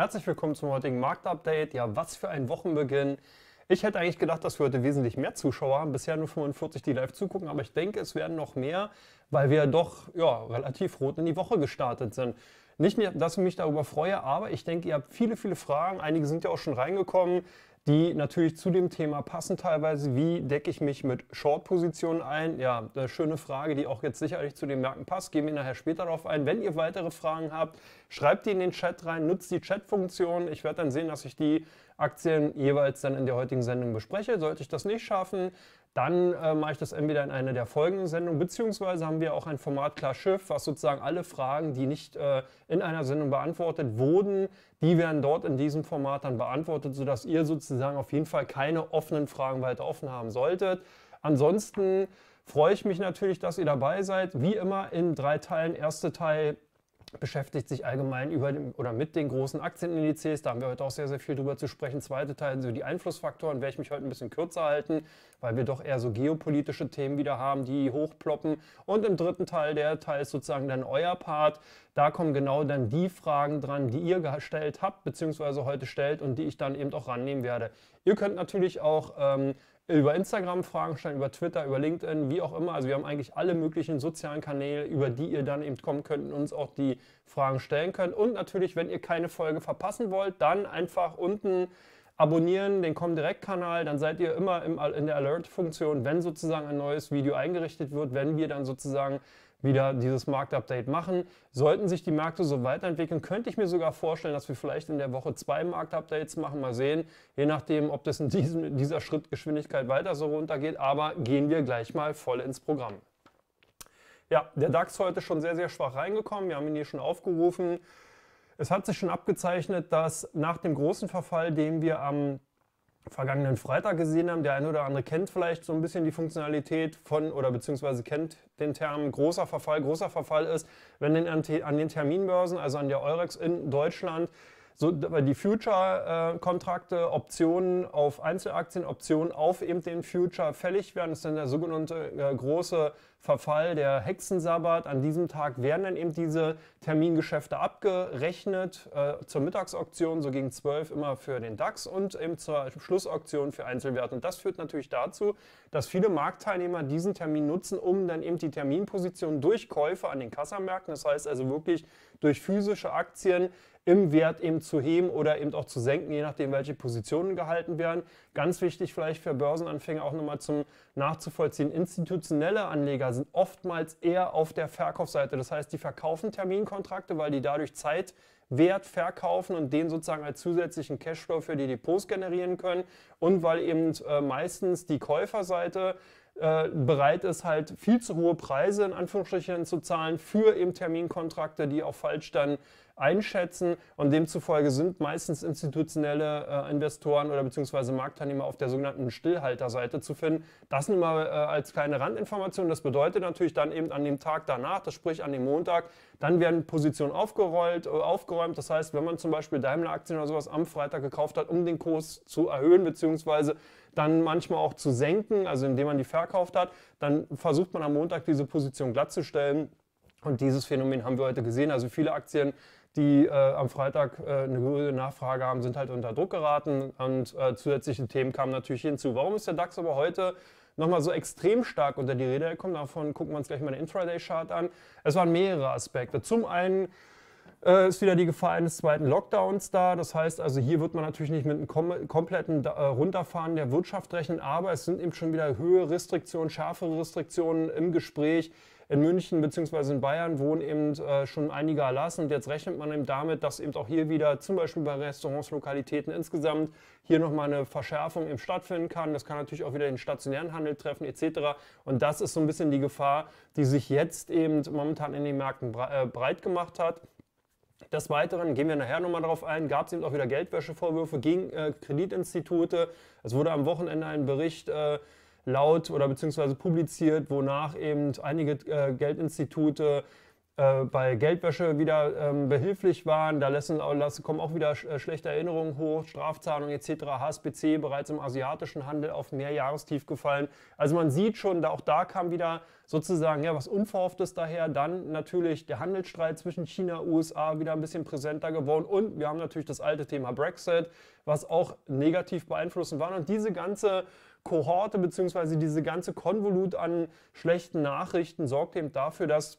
Herzlich willkommen zum heutigen Marktupdate. Ja, was für ein Wochenbeginn. Ich hätte eigentlich gedacht, dass wir heute wesentlich mehr Zuschauer haben. Bisher nur 45, die live zugucken, aber ich denke, es werden noch mehr, weil wir doch ja, relativ rot in die Woche gestartet sind. Nicht, dass ich mich darüber freue, aber ich denke, ihr habt viele, viele Fragen. Einige sind ja auch schon reingekommen die natürlich zu dem Thema passen teilweise. Wie decke ich mich mit Short-Positionen ein? Ja, eine schöne Frage, die auch jetzt sicherlich zu den Märkten passt. Gehen wir nachher später darauf ein. Wenn ihr weitere Fragen habt, schreibt die in den Chat rein, nutzt die Chat-Funktion. Ich werde dann sehen, dass ich die Aktien jeweils dann in der heutigen Sendung bespreche. Sollte ich das nicht schaffen, dann äh, mache ich das entweder in einer der folgenden Sendungen, beziehungsweise haben wir auch ein Format Klar Schiff, was sozusagen alle Fragen, die nicht äh, in einer Sendung beantwortet wurden, die werden dort in diesem Format dann beantwortet, sodass ihr sozusagen auf jeden Fall keine offenen Fragen weiter offen haben solltet. Ansonsten freue ich mich natürlich, dass ihr dabei seid. Wie immer in drei Teilen. Erster Teil beschäftigt sich allgemein über den, oder mit den großen Aktienindizes. Da haben wir heute auch sehr, sehr viel drüber zu sprechen. Zweite Teil, so die Einflussfaktoren, werde ich mich heute ein bisschen kürzer halten, weil wir doch eher so geopolitische Themen wieder haben, die hochploppen. Und im dritten Teil, der Teil ist sozusagen dann euer Part. Da kommen genau dann die Fragen dran, die ihr gestellt habt, beziehungsweise heute stellt und die ich dann eben auch rannehmen werde. Ihr könnt natürlich auch ähm, über Instagram Fragen stellen, über Twitter, über LinkedIn, wie auch immer. Also wir haben eigentlich alle möglichen sozialen Kanäle, über die ihr dann eben kommen könnt und uns auch die Fragen stellen könnt. Und natürlich, wenn ihr keine Folge verpassen wollt, dann einfach unten abonnieren, den Comdirect-Kanal, dann seid ihr immer im, in der Alert-Funktion, wenn sozusagen ein neues Video eingerichtet wird, wenn wir dann sozusagen wieder dieses Marktupdate machen. Sollten sich die Märkte so weiterentwickeln, könnte ich mir sogar vorstellen, dass wir vielleicht in der Woche zwei Marktupdates machen. Mal sehen, je nachdem, ob das in diesem, dieser Schrittgeschwindigkeit weiter so runtergeht. Aber gehen wir gleich mal voll ins Programm. Ja, der DAX heute schon sehr, sehr schwach reingekommen. Wir haben ihn hier schon aufgerufen. Es hat sich schon abgezeichnet, dass nach dem großen Verfall, den wir am vergangenen Freitag gesehen haben. Der eine oder andere kennt vielleicht so ein bisschen die Funktionalität von oder beziehungsweise kennt den Term großer Verfall. Großer Verfall ist, wenn an den Terminbörsen, also an der Eurex in Deutschland, so, die Future-Kontrakte, Optionen auf Einzelaktien, Optionen auf eben den Future fällig werden. Das ist dann der sogenannte äh, große Verfall, der Hexensabbat. An diesem Tag werden dann eben diese Termingeschäfte abgerechnet äh, zur Mittagsauktion, so gegen 12 immer für den DAX und eben zur Schlussauktion für Einzelwerte. Und das führt natürlich dazu, dass viele Marktteilnehmer diesen Termin nutzen, um dann eben die Terminposition durch Käufe an den Kassamärkten, das heißt also wirklich durch physische Aktien im Wert eben zu heben oder eben auch zu senken, je nachdem, welche Positionen gehalten werden. Ganz wichtig vielleicht für Börsenanfänger auch nochmal zum Nachzuvollziehen. Institutionelle Anleger sind oftmals eher auf der Verkaufsseite. Das heißt, die verkaufen Terminkontrakte, weil die dadurch Zeitwert verkaufen und den sozusagen als zusätzlichen Cashflow für die Depots generieren können und weil eben äh, meistens die Käuferseite äh, bereit ist, halt viel zu hohe Preise in Anführungsstrichen zu zahlen für eben Terminkontrakte, die auch falsch dann einschätzen und demzufolge sind meistens institutionelle äh, Investoren oder beziehungsweise Marktteilnehmer auf der sogenannten Stillhalterseite zu finden. Das nur mal äh, als kleine Randinformation. Das bedeutet natürlich dann eben an dem Tag danach, das sprich an dem Montag, dann werden Positionen aufgerollt, äh, aufgeräumt. Das heißt, wenn man zum Beispiel Daimler-Aktien oder sowas am Freitag gekauft hat, um den Kurs zu erhöhen, beziehungsweise dann manchmal auch zu senken, also indem man die verkauft hat, dann versucht man am Montag diese Position glattzustellen. Und dieses Phänomen haben wir heute gesehen. Also viele Aktien die äh, am Freitag äh, eine gute Nachfrage haben, sind halt unter Druck geraten und äh, zusätzliche Themen kamen natürlich hinzu. Warum ist der DAX aber heute nochmal so extrem stark unter die Rede gekommen? Davon gucken wir uns gleich mal den Intraday-Chart an. Es waren mehrere Aspekte. Zum einen äh, ist wieder die Gefahr eines zweiten Lockdowns da. Das heißt also, hier wird man natürlich nicht mit einem kom kompletten äh, Runterfahren der Wirtschaft rechnen, aber es sind eben schon wieder höhere Restriktionen, schärfere Restriktionen im Gespräch in München bzw. in Bayern wurden eben äh, schon einige erlassen und jetzt rechnet man eben damit, dass eben auch hier wieder zum Beispiel bei Restaurants, Lokalitäten insgesamt hier nochmal eine Verschärfung eben stattfinden kann. Das kann natürlich auch wieder den stationären Handel treffen etc. Und das ist so ein bisschen die Gefahr, die sich jetzt eben momentan in den Märkten äh, breit gemacht hat. Des Weiteren, gehen wir nachher nochmal darauf ein, gab es eben auch wieder Geldwäschevorwürfe gegen äh, Kreditinstitute. Es wurde am Wochenende ein Bericht äh, laut oder beziehungsweise publiziert, wonach eben einige äh, Geldinstitute äh, bei Geldwäsche wieder ähm, behilflich waren. Da lassen, lassen, kommen auch wieder sch äh, schlechte Erinnerungen hoch, Strafzahlungen etc. HSBC bereits im asiatischen Handel auf Mehrjahrestief gefallen. Also man sieht schon, da, auch da kam wieder sozusagen ja, was Unverhofftes daher. Dann natürlich der Handelsstreit zwischen China und USA wieder ein bisschen präsenter geworden. Und wir haben natürlich das alte Thema Brexit, was auch negativ beeinflussen war. Und diese ganze Kohorte bzw. diese ganze Konvolut an schlechten Nachrichten sorgt eben dafür, dass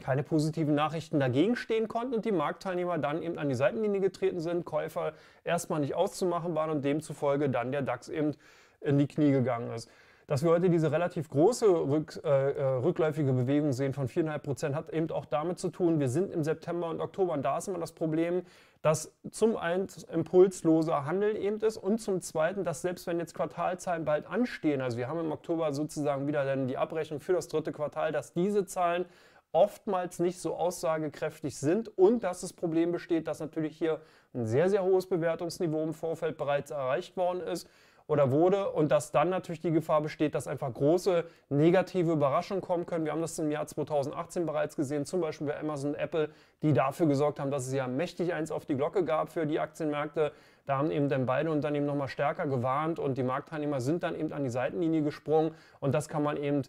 keine positiven Nachrichten dagegen stehen konnten und die Marktteilnehmer dann eben an die Seitenlinie getreten sind, Käufer erstmal nicht auszumachen waren und demzufolge dann der DAX eben in die Knie gegangen ist. Dass wir heute diese relativ große rück, äh, äh rückläufige Bewegung sehen von 4,5 Prozent, hat eben auch damit zu tun, wir sind im September und Oktober und da ist immer das Problem, dass zum einen impulsloser Handel eben ist und zum zweiten, dass selbst wenn jetzt Quartalzahlen bald anstehen, also wir haben im Oktober sozusagen wieder dann die Abrechnung für das dritte Quartal, dass diese Zahlen oftmals nicht so aussagekräftig sind und dass das Problem besteht, dass natürlich hier ein sehr, sehr hohes Bewertungsniveau im Vorfeld bereits erreicht worden ist oder wurde und dass dann natürlich die Gefahr besteht, dass einfach große negative Überraschungen kommen können. Wir haben das im Jahr 2018 bereits gesehen, zum Beispiel bei Amazon und Apple, die dafür gesorgt haben, dass es ja mächtig eins auf die Glocke gab für die Aktienmärkte. Da haben eben dann beide Unternehmen nochmal stärker gewarnt und die Marktteilnehmer sind dann eben an die Seitenlinie gesprungen und das kann man eben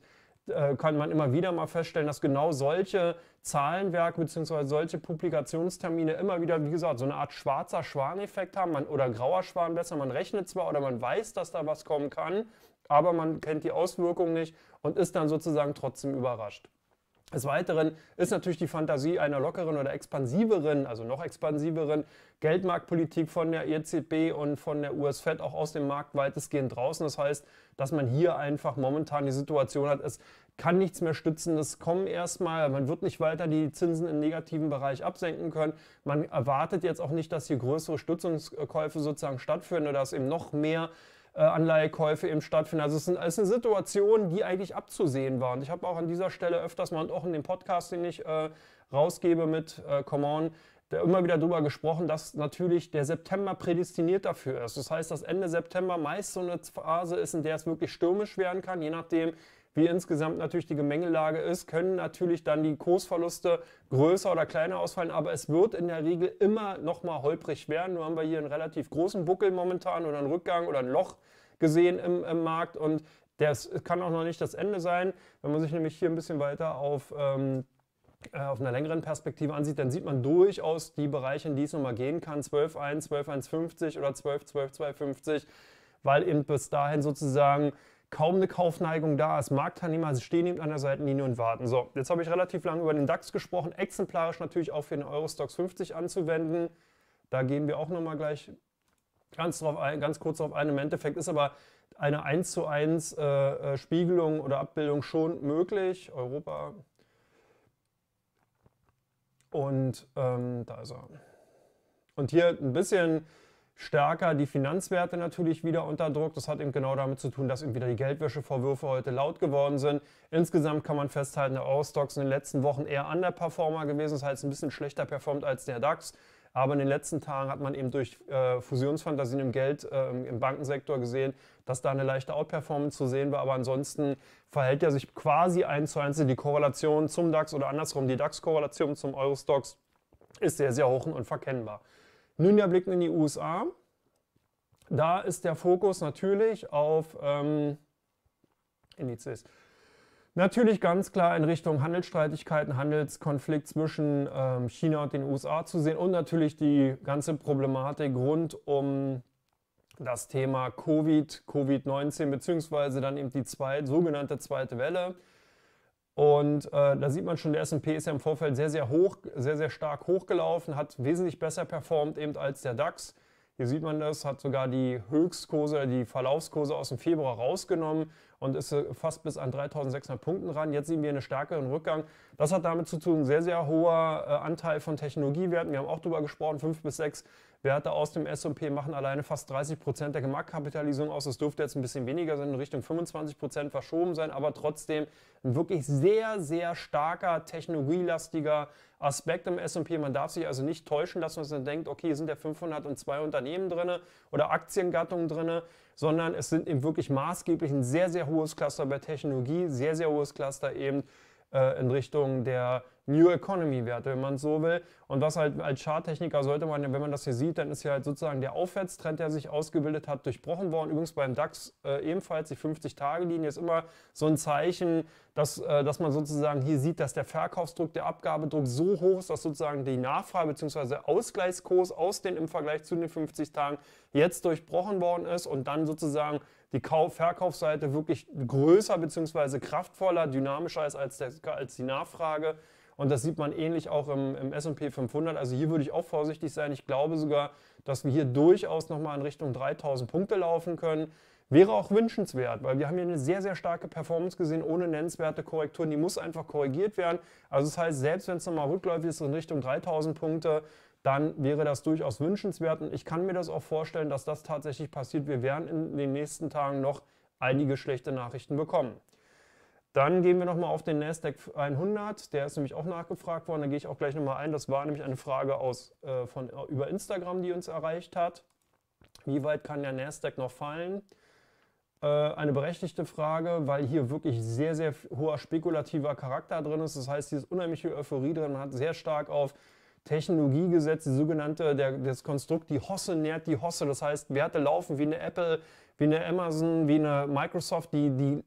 kann man immer wieder mal feststellen, dass genau solche Zahlenwerke bzw. solche Publikationstermine immer wieder, wie gesagt, so eine Art schwarzer Schwaneffekt haben man, oder grauer Schwan besser. Man rechnet zwar oder man weiß, dass da was kommen kann, aber man kennt die Auswirkungen nicht und ist dann sozusagen trotzdem überrascht. Des Weiteren ist natürlich die Fantasie einer lockeren oder expansiveren, also noch expansiveren Geldmarktpolitik von der EZB und von der US-Fed auch aus dem Markt weitestgehend draußen. Das heißt, dass man hier einfach momentan die Situation hat, es kann nichts mehr stützen, es kommen erstmal, man wird nicht weiter die Zinsen im negativen Bereich absenken können. Man erwartet jetzt auch nicht, dass hier größere Stützungskäufe sozusagen stattfinden oder dass eben noch mehr äh, Anleihekäufe eben stattfinden. Also es ist, eine Situation, die eigentlich abzusehen war. Und ich habe auch an dieser Stelle öfters mal und auch in dem Podcast, den ich äh, rausgebe mit äh, Come On, immer wieder darüber gesprochen, dass natürlich der September prädestiniert dafür ist. Das heißt, dass Ende September meist so eine Phase ist, in der es wirklich stürmisch werden kann, je nachdem, wie insgesamt natürlich die Gemengelage ist, können natürlich dann die Kursverluste größer oder kleiner ausfallen, aber es wird in der Regel immer nochmal holprig werden. Nur haben wir hier einen relativ großen Buckel momentan oder einen Rückgang oder ein Loch gesehen im, im Markt und das kann auch noch nicht das Ende sein. Wenn man sich nämlich hier ein bisschen weiter auf ähm, äh, auf einer längeren Perspektive ansieht, dann sieht man durchaus die Bereiche, in die es nochmal gehen kann, 12.1, 12.150 oder 12, 12.250, weil eben bis dahin sozusagen kaum eine Kaufneigung da ist. Marktteilnehmer stehen eben an der Seitenlinie und warten. So, jetzt habe ich relativ lange über den DAX gesprochen, exemplarisch natürlich auch für den Eurostox 50 anzuwenden. Da gehen wir auch nochmal gleich ganz, drauf ein, ganz kurz darauf ein. Im Endeffekt ist aber eine 1 zu 1 äh, äh, Spiegelung oder Abbildung schon möglich. Europa. Und ähm, da ist er. Und hier ein bisschen stärker die Finanzwerte natürlich wieder unter Druck. Das hat eben genau damit zu tun, dass eben wieder die Geldwäschevorwürfe heute laut geworden sind. Insgesamt kann man festhalten, der Eurostox in den letzten Wochen eher Underperformer gewesen, das heißt ein bisschen schlechter performt als der DAX. Aber in den letzten Tagen hat man eben durch äh, Fusionsfantasien im Geld, äh, im Bankensektor gesehen, dass da eine leichte Outperformance zu sehen war. Aber ansonsten verhält er sich quasi eins zu eins die Korrelation zum DAX oder andersrum die DAX-Korrelation zum Eurostox ist sehr, sehr hoch und unverkennbar. Nun ja blicken in die USA. Da ist der Fokus natürlich auf ähm, Indizes. Natürlich ganz klar in Richtung Handelsstreitigkeiten, Handelskonflikt zwischen ähm, China und den USA zu sehen und natürlich die ganze Problematik rund um das Thema Covid, Covid-19 beziehungsweise dann eben die zwei, sogenannte zweite Welle. Und äh, da sieht man schon, der S&P ist ja im Vorfeld sehr, sehr hoch, sehr, sehr stark hochgelaufen, hat wesentlich besser performt eben als der DAX. Hier sieht man das, hat sogar die Höchstkurse, die Verlaufskurse aus dem Februar rausgenommen und ist äh, fast bis an 3600 Punkten ran. Jetzt sehen wir einen stärkeren Rückgang. Das hat damit zu tun, sehr, sehr hoher äh, Anteil von Technologiewerten. Wir haben auch darüber gesprochen, 5 bis 6 Werte aus dem S&P machen alleine fast 30 Prozent der Marktkapitalisierung aus. Das dürfte jetzt ein bisschen weniger sein, in Richtung 25 Prozent verschoben sein, aber trotzdem ein wirklich sehr, sehr starker, technologielastiger Aspekt im S&P. Man darf sich also nicht täuschen lassen, dass man denkt, okay, hier sind ja 502 Unternehmen drin oder Aktiengattungen drin, sondern es sind eben wirklich maßgeblich ein sehr, sehr hohes Cluster bei Technologie, sehr, sehr hohes Cluster eben äh, in Richtung der New Economy Werte, wenn man so will. Und was halt als Charttechniker sollte man, wenn man das hier sieht, dann ist hier halt sozusagen der Aufwärtstrend, der sich ausgebildet hat, durchbrochen worden. Übrigens beim DAX äh, ebenfalls die 50-Tage-Linie ist immer so ein Zeichen, dass, äh, dass man sozusagen hier sieht, dass der Verkaufsdruck, der Abgabedruck so hoch ist, dass sozusagen die Nachfrage bzw. Ausgleichskurs aus den im Vergleich zu den 50 Tagen jetzt durchbrochen worden ist und dann sozusagen die Kauf Verkaufsseite wirklich größer bzw. kraftvoller, dynamischer ist als, der, als die Nachfrage. Und das sieht man ähnlich auch im, im SP 500. Also hier würde ich auch vorsichtig sein. Ich glaube sogar, dass wir hier durchaus nochmal in Richtung 3000 Punkte laufen können. Wäre auch wünschenswert, weil wir haben hier eine sehr, sehr starke Performance gesehen, ohne nennenswerte Korrekturen. Die muss einfach korrigiert werden. Also das heißt, selbst wenn es nochmal rückläufig ist in Richtung 3000 Punkte, dann wäre das durchaus wünschenswert. Und ich kann mir das auch vorstellen, dass das tatsächlich passiert. Wir werden in den nächsten Tagen noch einige schlechte Nachrichten bekommen. Dann gehen wir nochmal auf den NASDAQ 100. Der ist nämlich auch nachgefragt worden. Da gehe ich auch gleich nochmal ein. Das war nämlich eine Frage aus, äh, von, über Instagram, die uns erreicht hat. Wie weit kann der NASDAQ noch fallen? Äh, eine berechtigte Frage, weil hier wirklich sehr, sehr hoher spekulativer Charakter drin ist. Das heißt, hier ist unheimliche Euphorie drin. Man hat sehr stark auf Technologiegesetz, die sogenannte, der, das Konstrukt, die Hosse nährt die Hosse. Das heißt, Werte laufen wie eine Apple, wie eine Amazon, wie eine Microsoft, die, die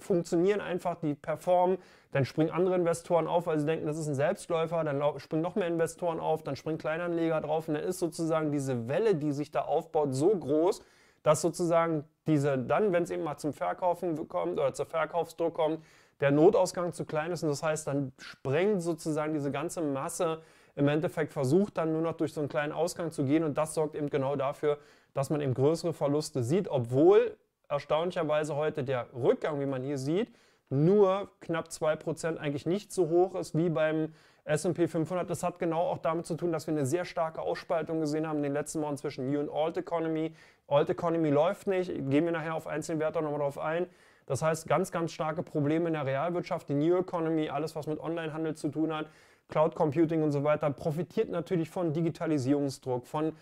funktionieren einfach, die performen. Dann springen andere Investoren auf, weil sie denken, das ist ein Selbstläufer. Dann springen noch mehr Investoren auf, dann springen Kleinanleger drauf. Und dann ist sozusagen diese Welle, die sich da aufbaut, so groß, dass sozusagen diese, dann, wenn es eben mal zum Verkaufen kommt oder zur Verkaufsdruck kommt, der Notausgang zu klein ist. Und das heißt, dann sprengt sozusagen diese ganze Masse im Endeffekt versucht dann nur noch durch so einen kleinen Ausgang zu gehen und das sorgt eben genau dafür, dass man eben größere Verluste sieht, obwohl erstaunlicherweise heute der Rückgang, wie man hier sieht, nur knapp 2% eigentlich nicht so hoch ist wie beim S&P 500. Das hat genau auch damit zu tun, dass wir eine sehr starke Ausspaltung gesehen haben in den letzten Wochen zwischen New und Alt Economy. Alt Economy läuft nicht, gehen wir nachher auf einzelne Werte nochmal drauf ein. Das heißt, ganz, ganz starke Probleme in der Realwirtschaft. Die New Economy, alles was mit Onlinehandel zu tun hat, Cloud Computing und so weiter, profitiert natürlich von Digitalisierungsdruck, von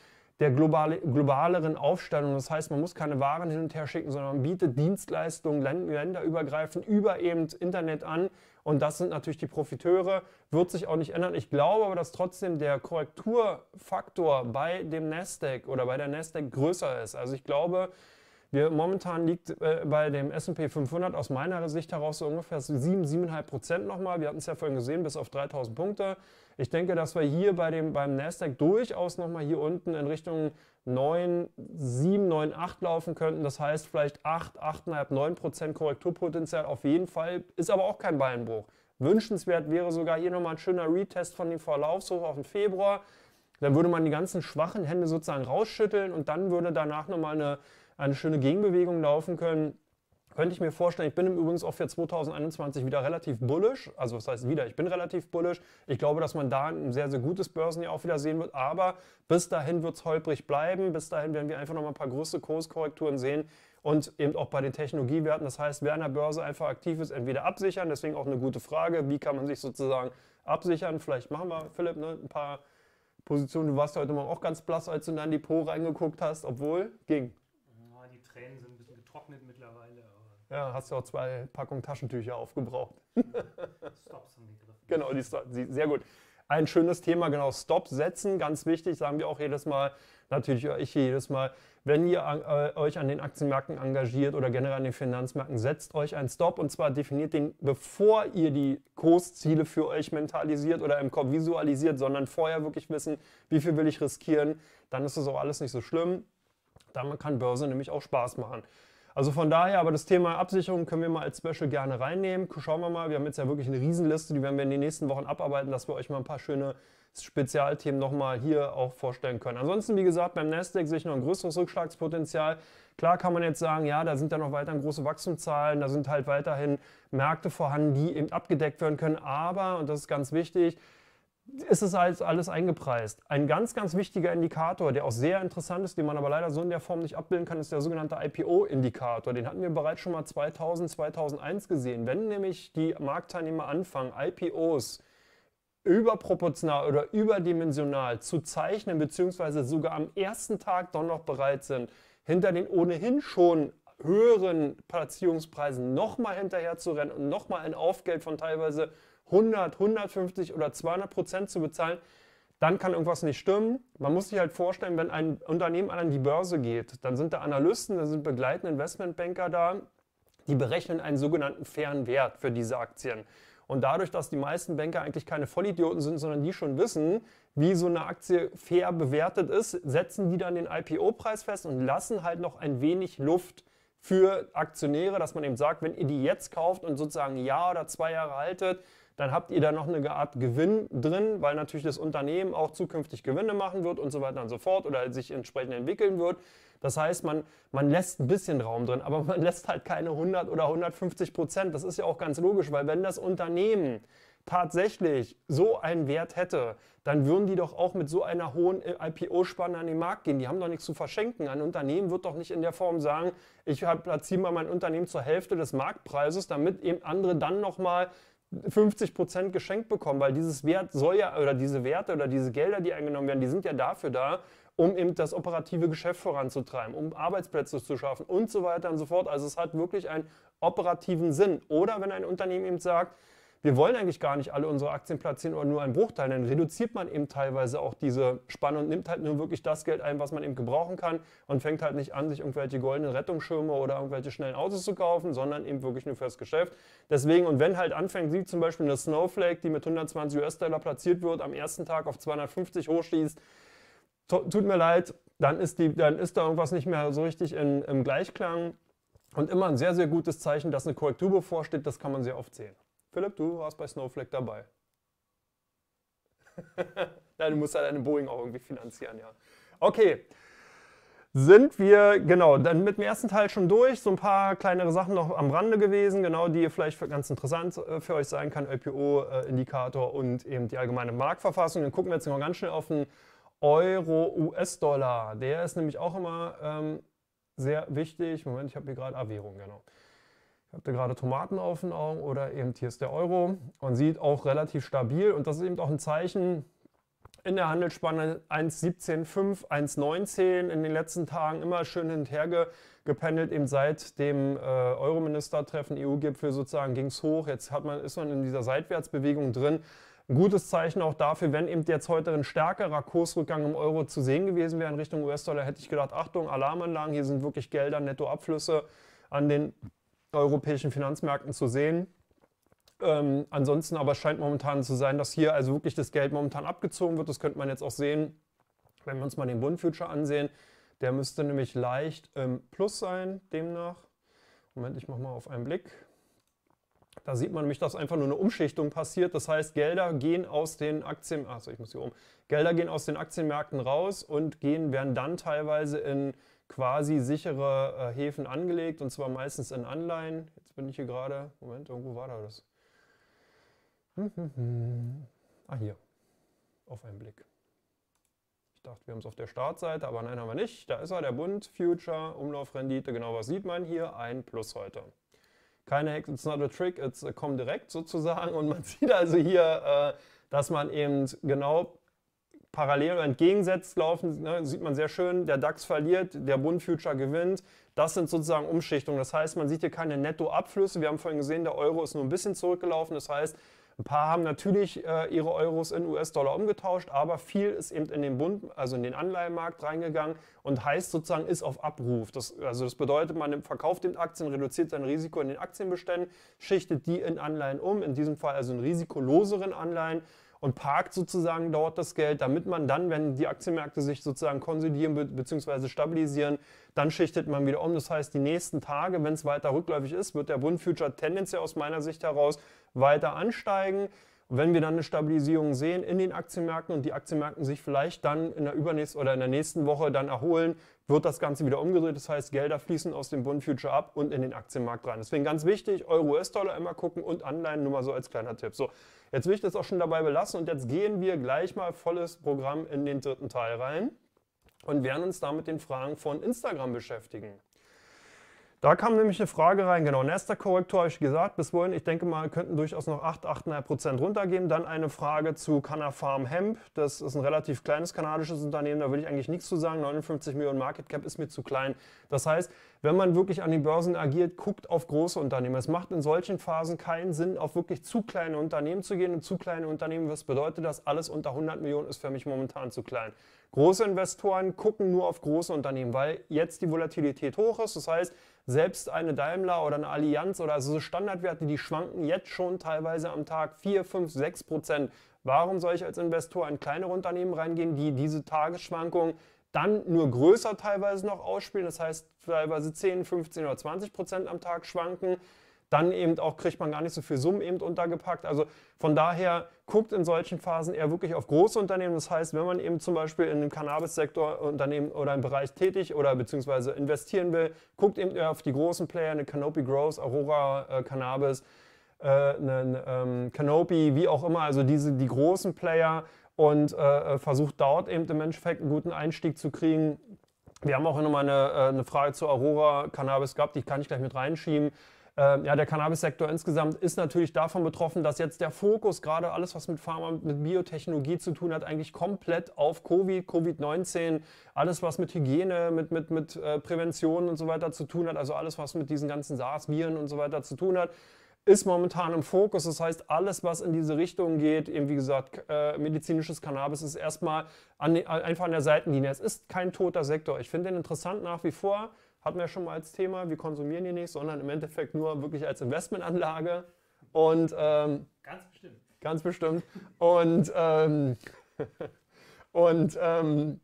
der globale, globaleren Aufstellung. Das heißt, man muss keine Waren hin und her schicken, sondern man bietet Dienstleistungen länderübergreifend über eben Internet an. Und das sind natürlich die Profiteure, wird sich auch nicht ändern. Ich glaube aber, dass trotzdem der Korrekturfaktor bei dem Nasdaq oder bei der Nasdaq größer ist. Also ich glaube, wir, momentan liegt äh, bei dem S&P 500 aus meiner Sicht heraus so ungefähr 7, 7,5 Prozent nochmal. Wir hatten es ja vorhin gesehen, bis auf 3000 Punkte. Ich denke, dass wir hier bei dem, beim Nasdaq durchaus nochmal hier unten in Richtung 9, 7, 9, 8 laufen könnten. Das heißt vielleicht 8, 8,5, 9 Prozent Korrekturpotenzial auf jeden Fall. Ist aber auch kein Beinbruch. Wünschenswert wäre sogar hier nochmal ein schöner Retest von dem Verlaufshoch auf den Februar. Dann würde man die ganzen schwachen Hände sozusagen rausschütteln und dann würde danach nochmal eine eine schöne Gegenbewegung laufen können. Könnte ich mir vorstellen, ich bin im Übrigen auch für 2021 wieder relativ bullish. Also was heißt wieder, ich bin relativ bullish. Ich glaube, dass man da ein sehr, sehr gutes Börsenjahr auch wieder sehen wird. Aber bis dahin wird es holprig bleiben. Bis dahin werden wir einfach noch mal ein paar größere Kurskorrekturen sehen. Und eben auch bei den Technologiewerten. Das heißt, wer an der Börse einfach aktiv ist, entweder absichern. Deswegen auch eine gute Frage. Wie kann man sich sozusagen absichern? Vielleicht machen wir, Philipp, ne, ein paar Positionen. Du warst heute mal auch ganz blass, als du in dein Depot reingeguckt hast. Obwohl, ging. Tränen sind ein bisschen getrocknet. Ja, hast du auch zwei Packungen Taschentücher aufgebraucht. Stops haben die gegriffen. Genau, die Stops, sehr gut. Ein schönes Thema, genau, Stop setzen, ganz wichtig, sagen wir auch jedes Mal, natürlich ich jedes Mal, wenn ihr äh, euch an den Aktienmärkten engagiert oder generell an den Finanzmärkten, setzt euch einen Stop und zwar definiert den, bevor ihr die Kursziele für euch mentalisiert oder im Kopf visualisiert, sondern vorher wirklich wissen, wie viel will ich riskieren, dann ist das auch alles nicht so schlimm. Damit kann Börse nämlich auch Spaß machen. Also von daher, aber das Thema Absicherung können wir mal als Special gerne reinnehmen. Schauen wir mal, wir haben jetzt ja wirklich eine Riesenliste, die werden wir in den nächsten Wochen abarbeiten, dass wir euch mal ein paar schöne Spezialthemen nochmal hier auch vorstellen können. Ansonsten, wie gesagt, beim Nasdaq sehe ich noch ein größeres Rückschlagspotenzial. Klar kann man jetzt sagen, ja, da sind ja noch weiterhin große Wachstumszahlen, da sind halt weiterhin Märkte vorhanden, die eben abgedeckt werden können. Aber, und das ist ganz wichtig, ist es alles, alles eingepreist. Ein ganz, ganz wichtiger Indikator, der auch sehr interessant ist, den man aber leider so in der Form nicht abbilden kann, ist der sogenannte IPO-Indikator. Den hatten wir bereits schon mal 2000, 2001 gesehen. Wenn nämlich die Marktteilnehmer anfangen, IPOs überproportional oder überdimensional zu zeichnen, beziehungsweise sogar am ersten Tag dann noch bereit sind, hinter den ohnehin schon höheren Platzierungspreisen nochmal hinterher zu rennen und nochmal ein Aufgeld von teilweise 100, 150 oder 200 Prozent zu bezahlen, dann kann irgendwas nicht stimmen. Man muss sich halt vorstellen, wenn ein Unternehmen an die Börse geht, dann sind da Analysten, da sind begleitende Investmentbanker da, die berechnen einen sogenannten fairen Wert für diese Aktien. Und dadurch, dass die meisten Banker eigentlich keine Vollidioten sind, sondern die schon wissen, wie so eine Aktie fair bewertet ist, setzen die dann den IPO-Preis fest und lassen halt noch ein wenig Luft für Aktionäre, dass man eben sagt, wenn ihr die jetzt kauft und sozusagen ein Jahr oder zwei Jahre haltet, dann habt ihr da noch eine Art Gewinn drin, weil natürlich das Unternehmen auch zukünftig Gewinne machen wird und so weiter und so fort oder sich entsprechend entwickeln wird. Das heißt, man, man lässt ein bisschen Raum drin, aber man lässt halt keine 100 oder 150 Prozent. Das ist ja auch ganz logisch, weil wenn das Unternehmen tatsächlich so einen Wert hätte, dann würden die doch auch mit so einer hohen IPO-Spanne an den Markt gehen. Die haben doch nichts zu verschenken. Ein Unternehmen wird doch nicht in der Form sagen, ich platziere mal mein Unternehmen zur Hälfte des Marktpreises, damit eben andere dann nochmal 50 Prozent geschenkt bekommen, weil dieses Wert soll ja, oder diese Werte oder diese Gelder, die eingenommen werden, die sind ja dafür da, um eben das operative Geschäft voranzutreiben, um Arbeitsplätze zu schaffen und so weiter und so fort. Also es hat wirklich einen operativen Sinn. Oder wenn ein Unternehmen eben sagt, wir wollen eigentlich gar nicht alle unsere Aktien platzieren oder nur einen Bruchteil, dann reduziert man eben teilweise auch diese Spanne und nimmt halt nur wirklich das Geld ein, was man eben gebrauchen kann und fängt halt nicht an, sich irgendwelche goldenen Rettungsschirme oder irgendwelche schnellen Autos zu kaufen, sondern eben wirklich nur fürs Geschäft. Deswegen, und wenn halt anfängt, sie zum Beispiel eine Snowflake, die mit 120 US-Dollar platziert wird, am ersten Tag auf 250 hochschießt, tut mir leid, dann ist, die, dann ist da irgendwas nicht mehr so richtig in, im Gleichklang. Und immer ein sehr, sehr gutes Zeichen, dass eine Korrektur bevorsteht, das kann man sehr oft sehen. Philipp, du warst bei Snowflake dabei. Nein, du musst ja deine Boeing auch irgendwie finanzieren, ja. Okay. Sind wir, genau, dann mit dem ersten Teil schon durch. So ein paar kleinere Sachen noch am Rande gewesen, genau, die vielleicht ganz interessant äh, für euch sein kann. LPO-Indikator und eben die allgemeine Marktverfassung. Dann gucken wir jetzt noch ganz schnell auf den Euro-US-Dollar. Der ist nämlich auch immer ähm, sehr wichtig. Moment, ich habe hier gerade ah, Währung, genau. Habe da gerade Tomaten auf den Augen oder eben hier ist der Euro und sieht auch relativ stabil und das ist eben auch ein Zeichen in der Handelsspanne 1,17,5, 1,19 in den letzten Tagen immer schön hin und her gependelt, eben seit dem äh, Euro-Ministertreffen, EU-Gipfel sozusagen ging es hoch, jetzt hat man, ist man in dieser Seitwärtsbewegung drin. Ein gutes Zeichen auch dafür, wenn eben jetzt heute ein stärkerer Kursrückgang im Euro zu sehen gewesen wäre in Richtung US-Dollar, hätte ich gedacht, Achtung, Alarmanlagen, hier sind wirklich Gelder, Nettoabflüsse an den europäischen Finanzmärkten zu sehen. Ähm, ansonsten aber scheint momentan zu sein, dass hier also wirklich das Geld momentan abgezogen wird. Das könnte man jetzt auch sehen, wenn wir uns mal den Bund Future ansehen. Der müsste nämlich leicht im Plus sein, demnach. Moment, ich mache mal auf einen Blick. Da sieht man nämlich, dass einfach nur eine Umschichtung passiert. Das heißt, Gelder gehen aus den Aktien, achso, ich muss hier um. Gelder gehen aus den Aktienmärkten raus und gehen, werden dann teilweise in quasi sichere äh, Häfen angelegt und zwar meistens in Anleihen. Jetzt bin ich hier gerade, Moment, irgendwo war da das. Ah, hier, auf einen Blick. Ich dachte, wir haben es auf der Startseite, aber nein, haben wir nicht. Da ist er, der Bund, Future, Umlaufrendite, genau was sieht man hier? Ein Plus heute. Keine Hex, it's not a trick, it's a come direkt sozusagen. Und man sieht also hier, äh, dass man eben genau parallel oder entgegensetzt laufen, ne, sieht man sehr schön, der DAX verliert, der Bund Future gewinnt. Das sind sozusagen Umschichtungen. Das heißt, man sieht hier keine Nettoabflüsse. Wir haben vorhin gesehen, der Euro ist nur ein bisschen zurückgelaufen. Das heißt, ein paar haben natürlich äh, ihre Euros in US-Dollar umgetauscht, aber viel ist eben in den Bund, also in den Anleihenmarkt reingegangen und heißt sozusagen, ist auf Abruf. Das, also das bedeutet, man verkauft den Aktien, reduziert sein Risiko in den Aktienbeständen, schichtet die in Anleihen um, in diesem Fall also in risikoloseren Anleihen und parkt sozusagen dort das Geld, damit man dann, wenn die Aktienmärkte sich sozusagen konsolidieren bzw. stabilisieren, dann schichtet man wieder um. Das heißt, die nächsten Tage, wenn es weiter rückläufig ist, wird der Bund Future tendenziell aus meiner Sicht heraus weiter ansteigen. Wenn wir dann eine Stabilisierung sehen in den Aktienmärkten und die Aktienmärkte sich vielleicht dann in der übernächsten oder in der nächsten Woche dann erholen, wird das Ganze wieder umgedreht. Das heißt, Gelder fließen aus dem Bund Future ab und in den Aktienmarkt rein. Deswegen ganz wichtig, Euro-US-Dollar immer gucken und Anleihen nur mal so als kleiner Tipp. So, jetzt will ich das auch schon dabei belassen und jetzt gehen wir gleich mal volles Programm in den dritten Teil rein und werden uns da mit den Fragen von Instagram beschäftigen. Da kam nämlich eine Frage rein, genau, Nasdaq-Korrektur habe ich gesagt, bis wohin, ich denke mal, könnten durchaus noch 8, 8,5% runtergehen. Dann eine Frage zu Canafarm Hemp, das ist ein relativ kleines kanadisches Unternehmen, da würde ich eigentlich nichts zu sagen, 59 Millionen Market Cap ist mir zu klein. Das heißt, wenn man wirklich an den Börsen agiert, guckt auf große Unternehmen. Es macht in solchen Phasen keinen Sinn, auf wirklich zu kleine Unternehmen zu gehen und zu kleine Unternehmen, was bedeutet das? Alles unter 100 Millionen ist für mich momentan zu klein. Große Investoren gucken nur auf große Unternehmen, weil jetzt die Volatilität hoch ist. Das heißt, selbst eine Daimler oder eine Allianz oder also so Standardwerte, die schwanken jetzt schon teilweise am Tag 4, 5, 6 Prozent. Warum soll ich als Investor in kleinere Unternehmen reingehen, die diese Tagesschwankungen dann nur größer teilweise noch ausspielen, das heißt teilweise 10, 15 oder 20 Prozent am Tag schwanken? Dann eben auch kriegt man gar nicht so viel Summen eben untergepackt. Also von daher guckt in solchen Phasen eher wirklich auf große Unternehmen. Das heißt, wenn man eben zum Beispiel in dem Cannabis-Sektor Unternehmen oder im Bereich tätig oder beziehungsweise investieren will, guckt eben eher auf die großen Player, eine Canopy Growth, Aurora äh, Cannabis, äh, eine ähm, Canopy, wie auch immer, also diese, die großen Player und äh, äh, versucht dort eben im Endeffekt einen guten Einstieg zu kriegen. Wir haben auch nochmal eine, äh, eine Frage zu Aurora Cannabis gehabt, die kann ich gleich mit reinschieben. Ähm, ja, der Cannabis-Sektor insgesamt ist natürlich davon betroffen, dass jetzt der Fokus, gerade alles, was mit Pharma, mit Biotechnologie zu tun hat, eigentlich komplett auf Covid, Covid-19, alles, was mit Hygiene, mit, mit, mit äh, Prävention und so weiter zu tun hat, also alles, was mit diesen ganzen SARS-Viren und so weiter zu tun hat, ist momentan im Fokus. Das heißt, alles, was in diese Richtung geht, eben wie gesagt, äh, medizinisches Cannabis ist erstmal an, einfach an der Seitenlinie. Es ist kein toter Sektor. Ich finde den interessant nach wie vor hatten wir schon mal als Thema, wir konsumieren hier nicht, sondern im Endeffekt nur wirklich als Investmentanlage. Und ähm, ganz bestimmt. Ganz bestimmt. Und, ähm, und ähm,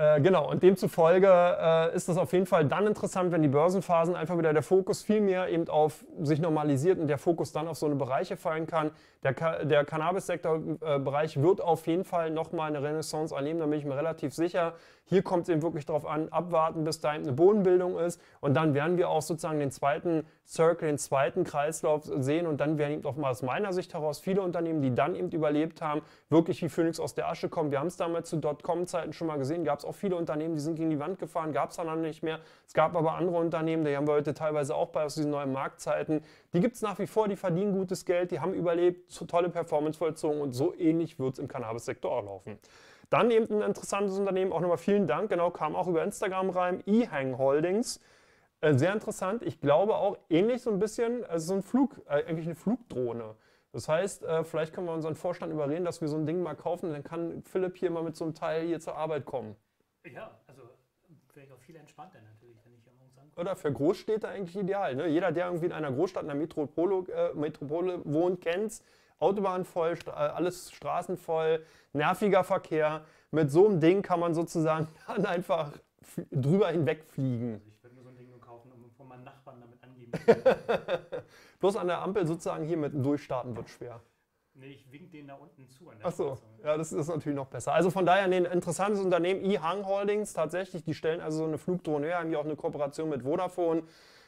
äh, genau, und demzufolge äh, ist das auf jeden Fall dann interessant, wenn die Börsenphasen einfach wieder der Fokus viel mehr eben auf sich normalisiert und der Fokus dann auf so eine Bereiche fallen kann. Der, Ka der Cannabis-Sektor-Bereich äh, wird auf jeden Fall nochmal eine Renaissance erleben, da bin ich mir relativ sicher. Hier kommt es eben wirklich darauf an, abwarten, bis da eine Bodenbildung ist und dann werden wir auch sozusagen den zweiten Circle, den zweiten Kreislauf sehen und dann werden eben auch mal aus meiner Sicht heraus viele Unternehmen, die dann eben überlebt haben, wirklich wie Phoenix aus der Asche kommen. Wir haben es damals zu Dotcom-Zeiten schon mal gesehen, gab es auch viele Unternehmen, die sind gegen die Wand gefahren, gab es dann nicht mehr. Es gab aber andere Unternehmen, die haben wir heute teilweise auch bei aus diesen neuen Marktzeiten. Die gibt es nach wie vor, die verdienen gutes Geld, die haben überlebt, tolle Performance vollzogen und so ähnlich wird es im Cannabis-Sektor auch laufen. Dann eben ein interessantes Unternehmen, auch nochmal vielen Dank, genau, kam auch über Instagram rein, eHang Holdings. Äh, sehr interessant. Ich glaube auch ähnlich so ein bisschen, also so ein Flug, äh, eigentlich eine Flugdrohne. Das heißt, äh, vielleicht können wir unseren Vorstand überreden, dass wir so ein Ding mal kaufen, dann kann Philipp hier mal mit so einem Teil hier zur Arbeit kommen. Ja, also wäre ich auch viel entspannter natürlich, wenn ich hier morgens ankomme. Oder für Großstädte eigentlich ideal. Ne? Jeder, der irgendwie in einer Großstadt, in einer Metropole, äh, Metropole wohnt, kennt Autobahn voll, äh, alles Straßen voll, nerviger Verkehr. Mit so einem Ding kann man sozusagen dann einfach drüber hinwegfliegen. Also ich würde mir so ein Ding nur kaufen, um von meinen Nachbarn damit angeben zu. Bloß an der Ampel sozusagen hier mit Durchstarten wird schwer. Nee, ich wink den da unten zu. An der Ach so, ja, das ist natürlich noch besser. Also von daher ein interessantes Unternehmen, eHang Holdings, tatsächlich, die stellen also so eine Flugdrohne her, haben hier auch eine Kooperation mit Vodafone.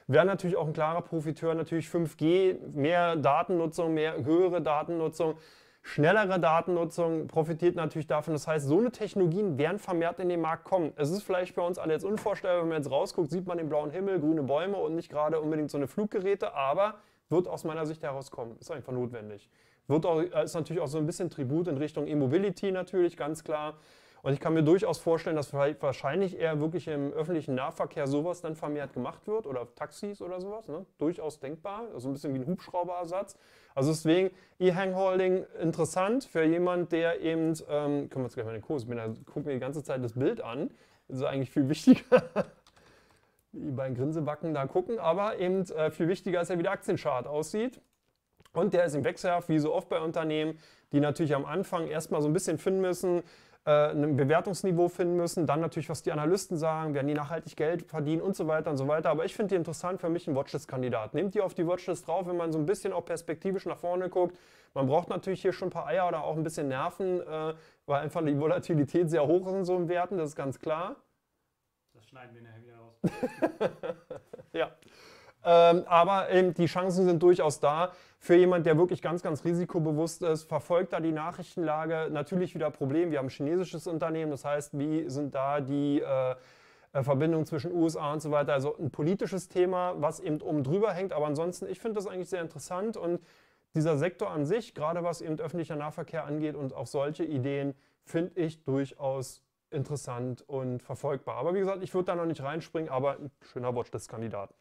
Wäre natürlich auch ein klarer Profiteur, natürlich 5G, mehr Datennutzung, mehr höhere Datennutzung, schnellere Datennutzung, profitiert natürlich davon. Das heißt, so eine Technologien werden vermehrt in den Markt kommen. Es ist vielleicht für uns alle jetzt unvorstellbar, wenn man jetzt rausguckt, sieht man den blauen Himmel, grüne Bäume und nicht gerade unbedingt so eine Fluggeräte, aber wird aus meiner Sicht herauskommen. Ist einfach notwendig. Wird auch, ist natürlich auch so ein bisschen Tribut in Richtung E-Mobility natürlich, ganz klar. Und ich kann mir durchaus vorstellen, dass wahrscheinlich eher wirklich im öffentlichen Nahverkehr sowas dann vermehrt gemacht wird oder Taxis oder sowas. Ne? Durchaus denkbar, also ein bisschen wie ein Hubschrauberersatz. Also deswegen E-Hang Holding interessant für jemand, der eben, ähm, können wir jetzt gleich mal den Kurs, ich gucke mir die ganze Zeit das Bild an. Das ist eigentlich viel wichtiger. wie bei Grinsebacken da gucken, aber eben äh, viel wichtiger ist ja, wie der Aktienchart aussieht. Und der ist im Wechselhaft, wie so oft bei Unternehmen, die natürlich am Anfang erstmal so ein bisschen finden müssen, äh, ein Bewertungsniveau finden müssen, dann natürlich, was die Analysten sagen, werden die nachhaltig Geld verdienen und so weiter und so weiter. Aber ich finde die interessant für mich ein Watchlist-Kandidat. Nehmt die auf die Watchlist drauf, wenn man so ein bisschen auch perspektivisch nach vorne guckt. Man braucht natürlich hier schon ein paar Eier oder auch ein bisschen Nerven, äh, weil einfach die Volatilität sehr hoch ist in so einem Werten, das ist ganz klar. Das schneiden wir nachher wieder raus. Ähm, aber ähm, die Chancen sind durchaus da. Für jemand, der wirklich ganz, ganz risikobewusst ist, verfolgt da die Nachrichtenlage. Natürlich wieder Problem. Wir haben ein chinesisches Unternehmen, das heißt, wie sind da die, äh, äh, Verbindung zwischen USA und so weiter. Also ein politisches Thema, was eben oben drüber hängt. Aber ansonsten, ich finde das eigentlich sehr interessant und dieser Sektor an sich, gerade was eben öffentlicher Nahverkehr angeht und auch solche Ideen, finde ich durchaus interessant und verfolgbar. Aber wie gesagt, ich würde da noch nicht reinspringen, aber ein schöner Watchlist-Kandidat,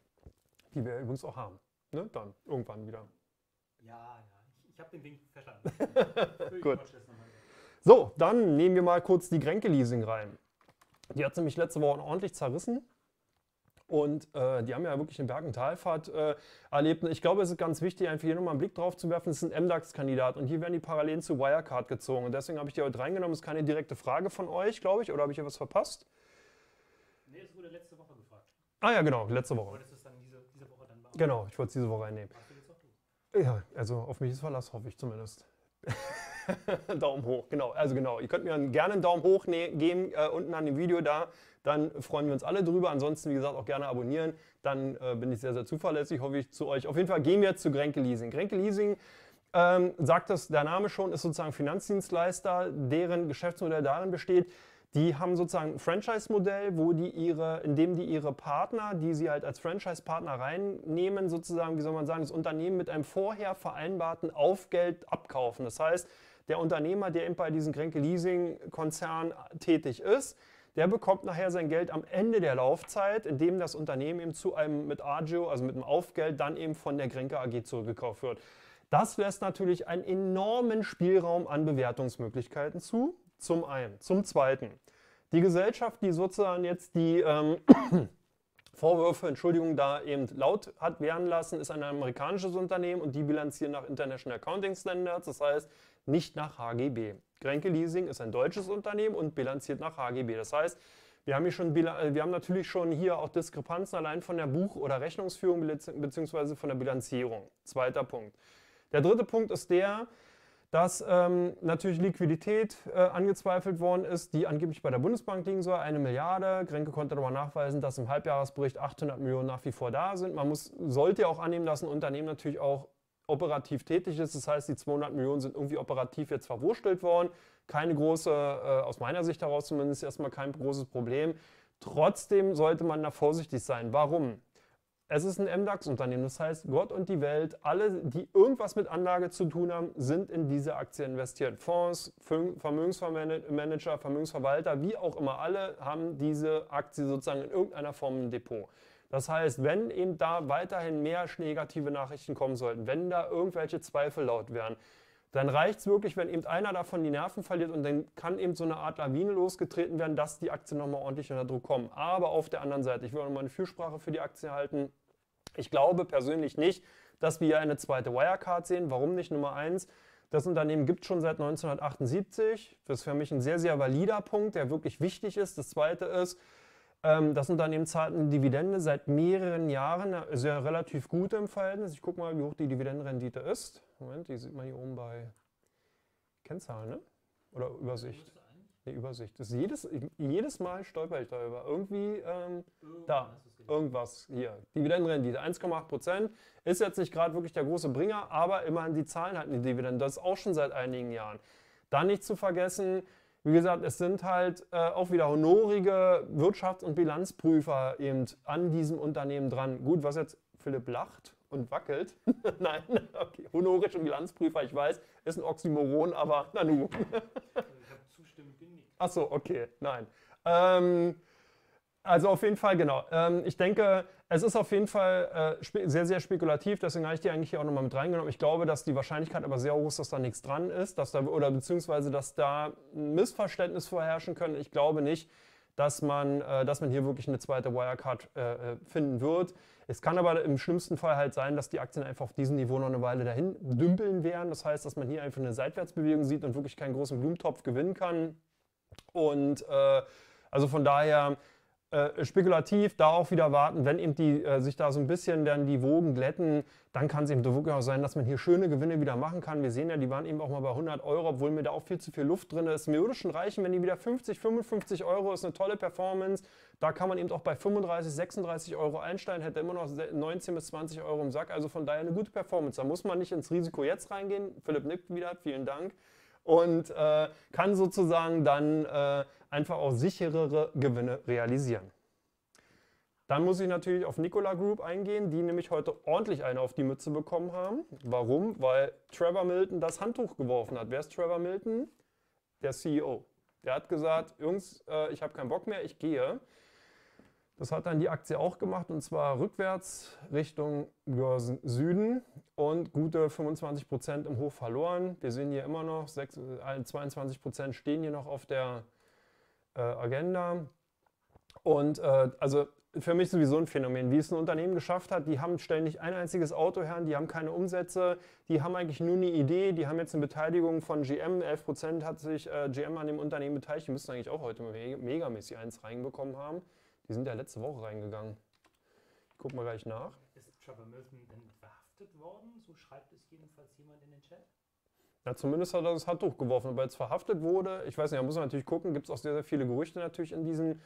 die wir übrigens auch haben. Ne? Dann irgendwann wieder. Ja, ja, ich, ich habe den Wink verstanden. Gut. So, dann nehmen wir mal kurz die Gränke-Leasing rein. Die hat nämlich letzte Woche ordentlich zerrissen. Und äh, die haben ja wirklich eine Berg- und Talfahrt äh, erlebt. Und ich glaube, es ist ganz wichtig, einfach hier nochmal einen Blick drauf zu werfen. Es ist ein MDAX-Kandidat und hier werden die Parallelen zu Wirecard gezogen. Und deswegen habe ich die heute reingenommen. Es ist keine direkte Frage von euch, glaube ich. Oder habe ich hier was verpasst? Nee, es wurde letzte Woche gefragt. Ah ja, genau, letzte Woche. wolltest es dann diese, diese Woche dann beantworten. Genau, ich wollte es diese Woche du. Ja, also auf mich ist Verlass, hoffe ich zumindest. Daumen hoch, genau. Also genau, ihr könnt mir gerne einen Daumen hoch ne geben, äh, unten an dem Video da. Dann freuen wir uns alle drüber. Ansonsten, wie gesagt, auch gerne abonnieren. Dann äh, bin ich sehr, sehr zuverlässig, hoffe ich, zu euch. Auf jeden Fall gehen wir jetzt zu Grenke Leasing. Grenke Leasing, ähm, sagt das der Name schon, ist sozusagen Finanzdienstleister, deren Geschäftsmodell darin besteht, die haben sozusagen ein Franchise-Modell, wo die ihre, in dem die ihre Partner, die sie halt als Franchise-Partner reinnehmen, sozusagen, wie soll man sagen, das Unternehmen mit einem vorher vereinbarten Aufgeld abkaufen. Das heißt, der Unternehmer, der eben bei diesem Grenke Leasing-Konzern tätig ist, der bekommt nachher sein Geld am Ende der Laufzeit, indem das Unternehmen eben zu einem mit Agio, also mit einem Aufgeld, dann eben von der Grenke AG zurückgekauft wird. Das lässt natürlich einen enormen Spielraum an Bewertungsmöglichkeiten zu. Zum einen. Zum zweiten. Die Gesellschaft, die sozusagen jetzt die ähm, Vorwürfe, Entschuldigung, da eben laut hat werden lassen, ist ein amerikanisches Unternehmen und die bilanzieren nach International Accounting Standards, das heißt nicht nach HGB. Grenke Leasing ist ein deutsches Unternehmen und bilanziert nach HGB. Das heißt, wir haben, hier schon, bila- wir haben natürlich schon hier auch Diskrepanzen allein von der Buch- oder Rechnungsführung bzw. von der Bilanzierung. Zweiter Punkt. Der dritte Punkt ist der, dass ähm, natürlich Liquidität äh, angezweifelt worden ist, die angeblich bei der Bundesbank liegen soll, eine Milliarde. Grenke konnte aber nachweisen, dass im Halbjahresbericht 800 Millionen nach wie vor da sind. Man muss, sollte ja auch annehmen, dass ein Unternehmen natürlich auch operativ tätig ist. Das heißt, die 200 Millionen sind irgendwie operativ jetzt verwurstelt worden. Keine große, äh, aus meiner Sicht heraus zumindest erstmal kein großes Problem. Trotzdem sollte man da vorsichtig sein. Warum? Es ist ein MDAX-Unternehmen, das heißt, Gott und die Welt, alle, die irgendwas mit Anlage zu tun haben, sind in diese Aktie investiert. Fonds, Ver- Vermögensmanager, Vermögensverwalter, wie auch immer, alle haben diese Aktie sozusagen in irgendeiner Form im Depot. Das heißt, wenn eben da weiterhin mehr negative Nachrichten kommen sollten, wenn da irgendwelche Zweifel laut werden, dann reicht es wirklich, wenn eben einer davon die Nerven verliert und dann kann eben so eine Art Lawine losgetreten werden, dass die Aktien nochmal ordentlich unter Druck kommen. Aber auf der anderen Seite, ich will nochmal eine Fürsprache für die Aktie halten. Ich glaube persönlich nicht, dass wir hier eine zweite Wirecard sehen. Warum nicht? Nummer eins, das Unternehmen gibt es schon seit 1978. Das ist für mich ein sehr, sehr valider Punkt, der wirklich wichtig ist. Das zweite ist, ähm, das Unternehmen zahlt eine Dividende seit mehreren Jahren, sehr relativ gut im Verhältnis. Ich gucke mal, wie hoch die Dividendenrendite ist. Moment, die sieht man hier oben bei Kennzahlen, ne? Oder Übersicht? Nee, Übersicht. Das jedes, jedes Mal stolper ich darüber. Irgendwie ähm, Da. Irgendwas hier. Dividendenrendite 1,8 Prozent. Ist jetzt nicht gerade wirklich der große Bringer, aber immerhin die zahlen halt eine Dividende. Das ist auch schon seit einigen Jahren. Dann nicht zu vergessen, wie gesagt, es sind halt äh, auch wieder honorige Wirtschafts- und Bilanzprüfer eben an diesem Unternehmen dran. Gut, was jetzt Philipp lacht und wackelt. Nein, okay, honorische Bilanzprüfer, ich weiß, ist ein Oxymoron, aber na nu. Ich habe zustimmend genickt. Ach so, okay, nein. Ähm, also auf jeden Fall, genau. Ähm, ich denke, es ist auf jeden Fall äh, sehr, sehr spekulativ, deswegen habe ich die eigentlich hier auch nochmal mit reingenommen. Ich glaube, dass die Wahrscheinlichkeit aber sehr hoch ist, dass da nichts dran ist, dass da, oder beziehungsweise, dass da ein Missverständnis vorherrschen können. Ich glaube nicht, dass man, äh, dass man hier wirklich eine zweite Wirecard äh, finden wird. Es kann aber im schlimmsten Fall halt sein, dass die Aktien einfach auf diesem Niveau noch eine Weile dahin dümpeln werden. Das heißt, dass man hier einfach eine Seitwärtsbewegung sieht und wirklich keinen großen Blumentopf gewinnen kann. Und also von daher äh, spekulativ da auch wieder warten, wenn eben die, äh, sich da so ein bisschen dann die Wogen glätten, dann kann es eben wirklich auch sein, dass man hier schöne Gewinne wieder machen kann. Wir sehen ja, die waren eben auch mal bei 100 Euro, obwohl mir da auch viel zu viel Luft drin ist. Mir würde schon reichen, wenn die wieder 50, 55 Euro ist, eine tolle Performance. Da kann man eben auch bei 35, 36 Euro einsteigen, hätte immer noch 19 bis 20 Euro im Sack. Also von daher eine gute Performance. Da muss man nicht ins Risiko jetzt reingehen. Philipp nickt wieder, vielen Dank. Und äh, kann sozusagen dann äh, einfach auch sicherere Gewinne realisieren. Dann muss ich natürlich auf Nikola Group eingehen, die nämlich heute ordentlich eine auf die Mütze bekommen haben. Warum? Weil Trevor Milton das Handtuch geworfen hat. Wer ist Trevor Milton? Der CEO. Der hat gesagt, Jungs, äh, ich habe keinen Bock mehr, ich gehe. Das hat dann die Aktie auch gemacht und zwar rückwärts Richtung Süden und gute 25 Prozent im Hoch verloren. Wir sehen hier immer noch, 6, 22 äh, Prozent stehen hier noch auf der äh, Agenda. Und äh, also für mich sowieso ein Phänomen, wie es ein Unternehmen geschafft hat. Die haben nicht ein einziges Auto her, die haben keine Umsätze, die haben eigentlich nur eine Idee, die haben jetzt eine Beteiligung von GM, 11 Prozent hat sich äh, GM an dem Unternehmen beteiligt, die müssten eigentlich auch heute megamäßig eins reinbekommen haben. Die sind ja letzte Woche reingegangen. Ich guck mal gleich nach. Ist Trevor Milton denn verhaftet worden? So schreibt es jedenfalls jemand in den Chat. Ja, zumindest hat er das Handtuch geworfen. Ob er jetzt verhaftet wurde, ich weiß nicht, da muss man natürlich gucken. Gibt es auch sehr, sehr viele Gerüchte natürlich in diesem,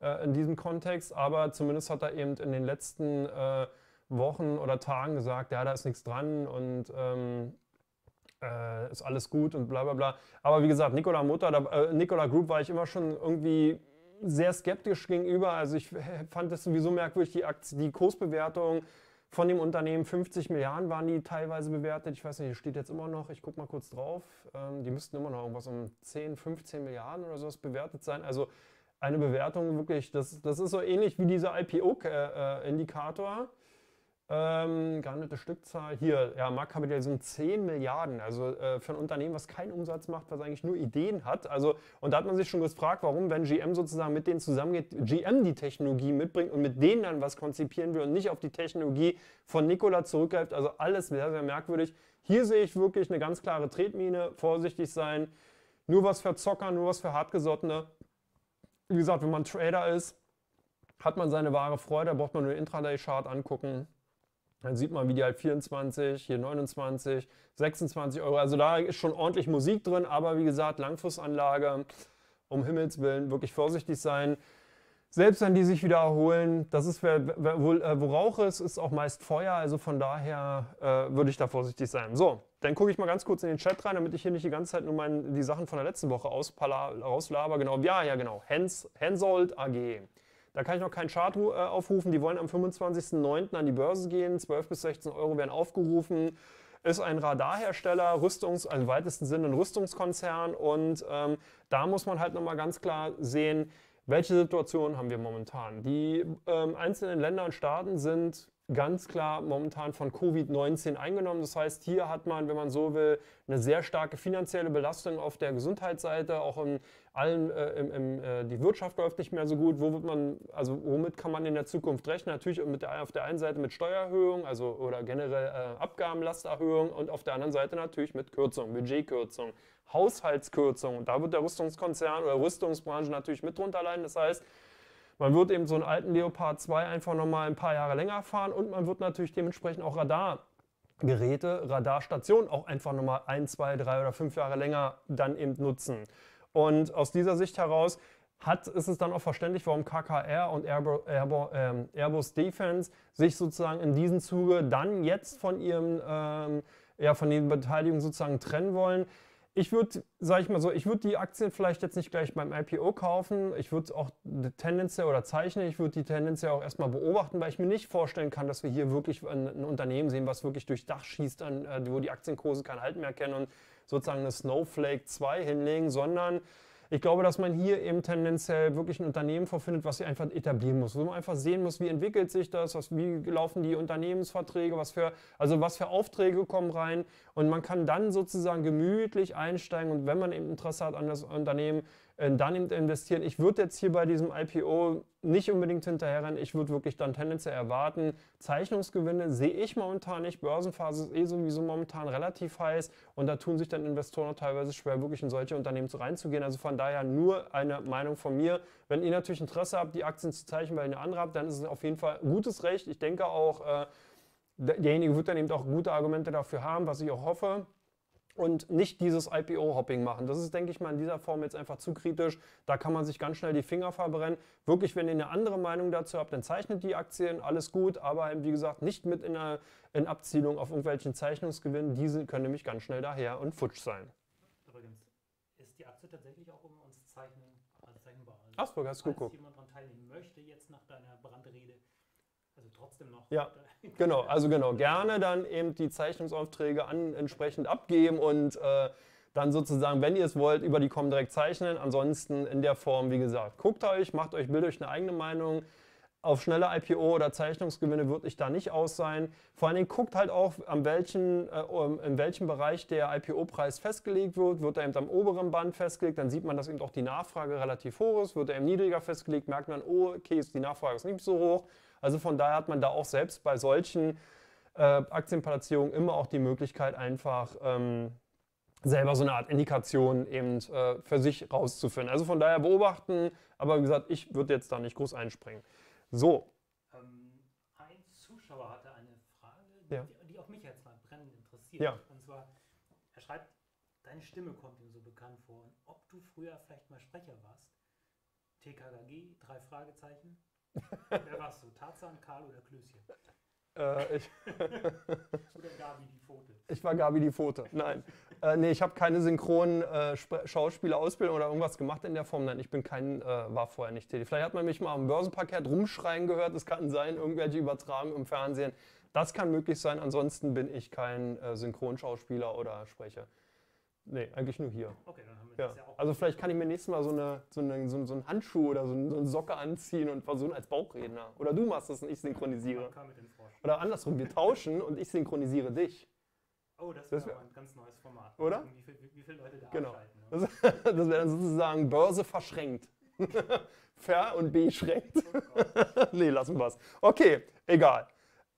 äh, in diesem Kontext. Aber zumindest hat er eben in den letzten äh, Wochen oder Tagen gesagt, ja, da ist nichts dran und ähm, äh, ist alles gut und bla bla bla. Aber wie gesagt, Nikola Mutter, da, äh, Nikola Group war ich immer schon irgendwie sehr skeptisch gegenüber. Also ich fand es sowieso merkwürdig, die, Aktie, die Kursbewertung von dem Unternehmen 50 Milliarden waren die teilweise bewertet. Ich weiß nicht, steht jetzt immer noch, ich gucke mal kurz drauf. Ähm, die müssten immer noch irgendwas um 10, 15 Milliarden oder sowas bewertet sein. Also eine Bewertung wirklich, das, das ist so ähnlich wie dieser IPO-Indikator. Äh, ähm, gehandelte Stückzahl. Hier, ja, Marktkapitalisierung 10 Milliarden. Also äh, für ein Unternehmen, was keinen Umsatz macht, was eigentlich nur Ideen hat. Also, und da hat man sich schon gefragt, warum, wenn GM sozusagen mit denen zusammengeht, GM die Technologie mitbringt und mit denen dann was konzipieren will und nicht auf die Technologie von Nikola zurückgreift. Also alles sehr, sehr merkwürdig. Hier sehe ich wirklich eine ganz klare Tretmine. Vorsichtig sein. Nur was für Zocker, nur was für Hartgesottene. Wie gesagt, wenn man Trader ist, hat man seine wahre Freude, braucht man nur den Intraday-Chart angucken. Dann sieht man, wie die halt 24, hier 29, 26 Euro. Also da ist schon ordentlich Musik drin, aber wie gesagt, Langfristanlage, um Himmels Willen, wirklich vorsichtig sein. Selbst wenn die sich wieder erholen, das ist, äh, wo Rauch ist, ist auch meist Feuer. Also von daher äh, würde ich da vorsichtig sein. So, dann gucke ich mal ganz kurz in den Chat rein, damit ich hier nicht die ganze Zeit nur mein, die Sachen von der letzten Woche auslaber. Genau, ja, ja, genau. Hens, Hensoldt AG. Da kann ich noch keinen Chart äh, aufrufen. Die wollen am 25.09. an die Börse gehen. 12 bis 16 Euro werden aufgerufen. Ist ein Radarhersteller, Rüstungs, also im weitesten Sinne ein Rüstungskonzern. Und ähm, da muss man halt nochmal ganz klar sehen, welche Situation haben wir momentan. Die ähm, einzelnen Länder und Staaten sind ganz klar momentan von Covid-19 eingenommen. Das heißt, hier hat man, wenn man so will, eine sehr starke finanzielle Belastung auf der Gesundheitsseite, auch in allen, äh, im, im, äh, die Wirtschaft läuft nicht mehr so gut. Wo wird man, also womit kann man in der Zukunft rechnen? Natürlich mit der, auf der einen Seite mit Steuererhöhung, also oder generell äh, Abgabenlasterhöhung und auf der anderen Seite natürlich mit Kürzung, Budgetkürzung, Haushaltskürzung. Und da wird der Rüstungskonzern oder Rüstungsbranche natürlich mit drunter leiden. Das heißt, man wird eben so einen alten Leopard 2 einfach nochmal ein paar Jahre länger fahren und man wird natürlich dementsprechend auch Radargeräte, Radarstationen auch einfach nochmal ein, zwei, drei oder fünf Jahre länger dann eben nutzen. Und aus dieser Sicht heraus hat, ist es dann auch verständlich, warum KKR und Airbus, ähm, Airbus Defense sich sozusagen in diesem Zuge dann jetzt von ihrem ähm, ja, von den Beteiligungen sozusagen trennen wollen. Ich würde, sage ich mal so, ich würde die Aktien vielleicht jetzt nicht gleich beim IPO kaufen. Ich würde auch tendenziell oder zeichnen, ich würde die tendenziell auch erstmal beobachten, weil ich mir nicht vorstellen kann, dass wir hier wirklich ein, ein Unternehmen sehen, was wirklich durchs Dach schießt, an, äh, wo die Aktienkurse keinen Halt mehr kennen und sozusagen eine Snowflake 2 hinlegen, sondern ich glaube, dass man hier eben tendenziell wirklich ein Unternehmen vorfindet, was sich einfach etablieren muss, wo man einfach sehen muss, wie entwickelt sich das, was, wie laufen die Unternehmensverträge, was für, also was für Aufträge kommen rein. Und man kann dann sozusagen gemütlich einsteigen. Und wenn man eben Interesse hat an das Unternehmen, dann eben investieren. Ich würde jetzt hier bei diesem IPO nicht unbedingt hinterherrennen. Ich würde wirklich dann tendenziell erwarten, Zeichnungsgewinne sehe ich momentan nicht. Börsenphase ist eh sowieso momentan relativ heiß und da tun sich dann Investoren teilweise schwer, wirklich in solche Unternehmen reinzugehen. Also von daher nur eine Meinung von mir. Wenn ihr natürlich Interesse habt, die Aktien zu zeichnen, weil ihr eine andere habt, dann ist es auf jeden Fall gutes Recht. Ich denke auch, äh, derjenige wird dann eben auch gute Argumente dafür haben, was ich auch hoffe und nicht dieses IPO-Hopping machen. Das ist, denke ich mal, in dieser Form jetzt einfach zu kritisch. Da kann man sich ganz schnell die Finger verbrennen. Wirklich, wenn ihr eine andere Meinung dazu habt, dann zeichnet die Aktien, alles gut, aber wie gesagt, nicht mit in, einer, in Abzielung auf irgendwelchen Zeichnungsgewinnen. Diese können nämlich ganz schnell daher und futsch sein. Übrigens, ist die Aktie tatsächlich auch um uns zeichnen, also zeichnbar? Also Ach so, hast du geguckt. jemand dran teilnehmen möchte, jetzt nach deiner Brandrede, trotzdem noch. Ja, Genau, also genau, gerne dann eben die Zeichnungsaufträge an, entsprechend abgeben und äh, dann sozusagen, wenn ihr es wollt, über die kommen direkt zeichnen. Ansonsten in der Form, wie gesagt, guckt euch, macht euch, bildet euch eine eigene Meinung. Auf schnelle IPO oder Zeichnungsgewinne würde ich da nicht aus sein. Vor allen Dingen guckt halt auch, an welchen, äh, in welchem Bereich der IPO-Preis festgelegt wird. Wird er eben am oberen Band festgelegt, dann sieht man, dass eben auch die Nachfrage relativ hoch ist. Wird er eben niedriger festgelegt, merkt man, oh, okay, ist die Nachfrage ist nicht so hoch. Also von daher hat man da auch selbst bei solchen äh, Aktienplatzierungen immer auch die Möglichkeit, einfach ähm, selber so eine Art Indikation eben äh, für sich rauszufinden. Also von daher beobachten, aber wie gesagt, ich würde jetzt da nicht groß einspringen. So. Ähm, ein Zuschauer hatte eine Frage, Ja. die, die auch mich jetzt mal brennend interessiert. Ja. Und zwar, er schreibt, deine Stimme kommt ihm so bekannt vor. Und ob du früher vielleicht mal Sprecher warst? TKKG, drei Fragezeichen. Wer warst du? Tarzan, Karl oder Klößchen? Äh, ich, Oder Gabi die Pfote? ich war Gabi die Pfote. Nein. Äh, nee, ich habe keine synchronen äh, Sp- Schauspielerausbildung oder irgendwas gemacht in der Form. Nein, ich bin kein, äh, war vorher nicht tätig. Vielleicht hat man mich mal am Börsenparkett rumschreien gehört. Das kann sein, irgendwelche Übertragungen im Fernsehen. Das kann möglich sein. Ansonsten bin ich kein äh, Synchronschauspieler oder Sprecher. Nee, eigentlich nur hier. Okay, dann haben wir Ja. das ja auch. Also vielleicht kann ich mir nächstes Mal so, eine, so, eine, so, einen- so einen Handschuh oder so, einen- so eine Socke anziehen und versuchen als Bauchredner. Oder du machst das und ich synchronisiere. Oder andersrum, wir tauschen und ich synchronisiere dich. Oh, das wäre wär- ein ganz neues Format. Oder? Wie, viel, wie, wie viele Leute da Genau. abschalten. Ne? Das, das wäre dann sozusagen Börse verschränkt. Ver- und beschränkt. Oh nee, lassen wir es. Okay, egal.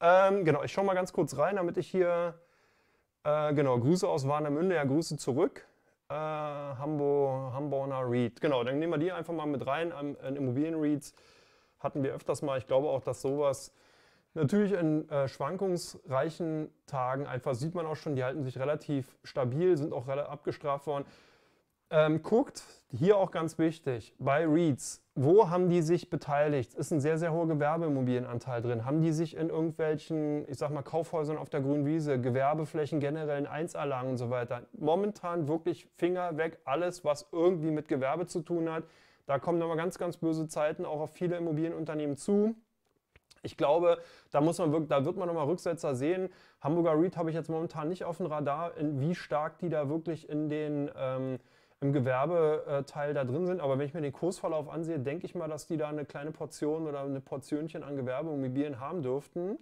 Ähm, genau, ich schaue mal ganz kurz rein, damit ich hier. Äh, genau, Grüße aus Warnemünde, ja, Grüße zurück. Äh, Hamburg, Hamburger Read. Genau, dann nehmen wir die einfach mal mit rein. An, an Immobilien-Reads hatten wir öfters mal. Ich glaube auch, dass sowas natürlich in äh, schwankungsreichen Tagen einfach sieht man auch schon, die halten sich relativ stabil, sind auch abgestraft worden. Ähm, guckt, hier auch ganz wichtig, bei REITs, wo haben die sich beteiligt? Ist ein sehr, sehr hoher Gewerbeimmobilienanteil drin. Haben die sich in irgendwelchen, ich sag mal, Kaufhäusern auf der grünen Wiese, Gewerbeflächen generell in Einzerlagen und so weiter? Momentan wirklich Finger weg, alles, was irgendwie mit Gewerbe zu tun hat. Da kommen nochmal ganz, ganz böse Zeiten auch auf viele Immobilienunternehmen zu. Ich glaube, da, muss man wirklich, da wird man nochmal Rücksetzer sehen. Hamburger REIT habe ich jetzt momentan nicht auf dem Radar, wie stark die da wirklich in den, ähm, im Gewerbeteil da drin sind. Aber wenn ich mir den Kursverlauf ansehe, denke ich mal, dass die da eine kleine Portion oder eine Portionchen an Gewerbeimmobilien haben dürften.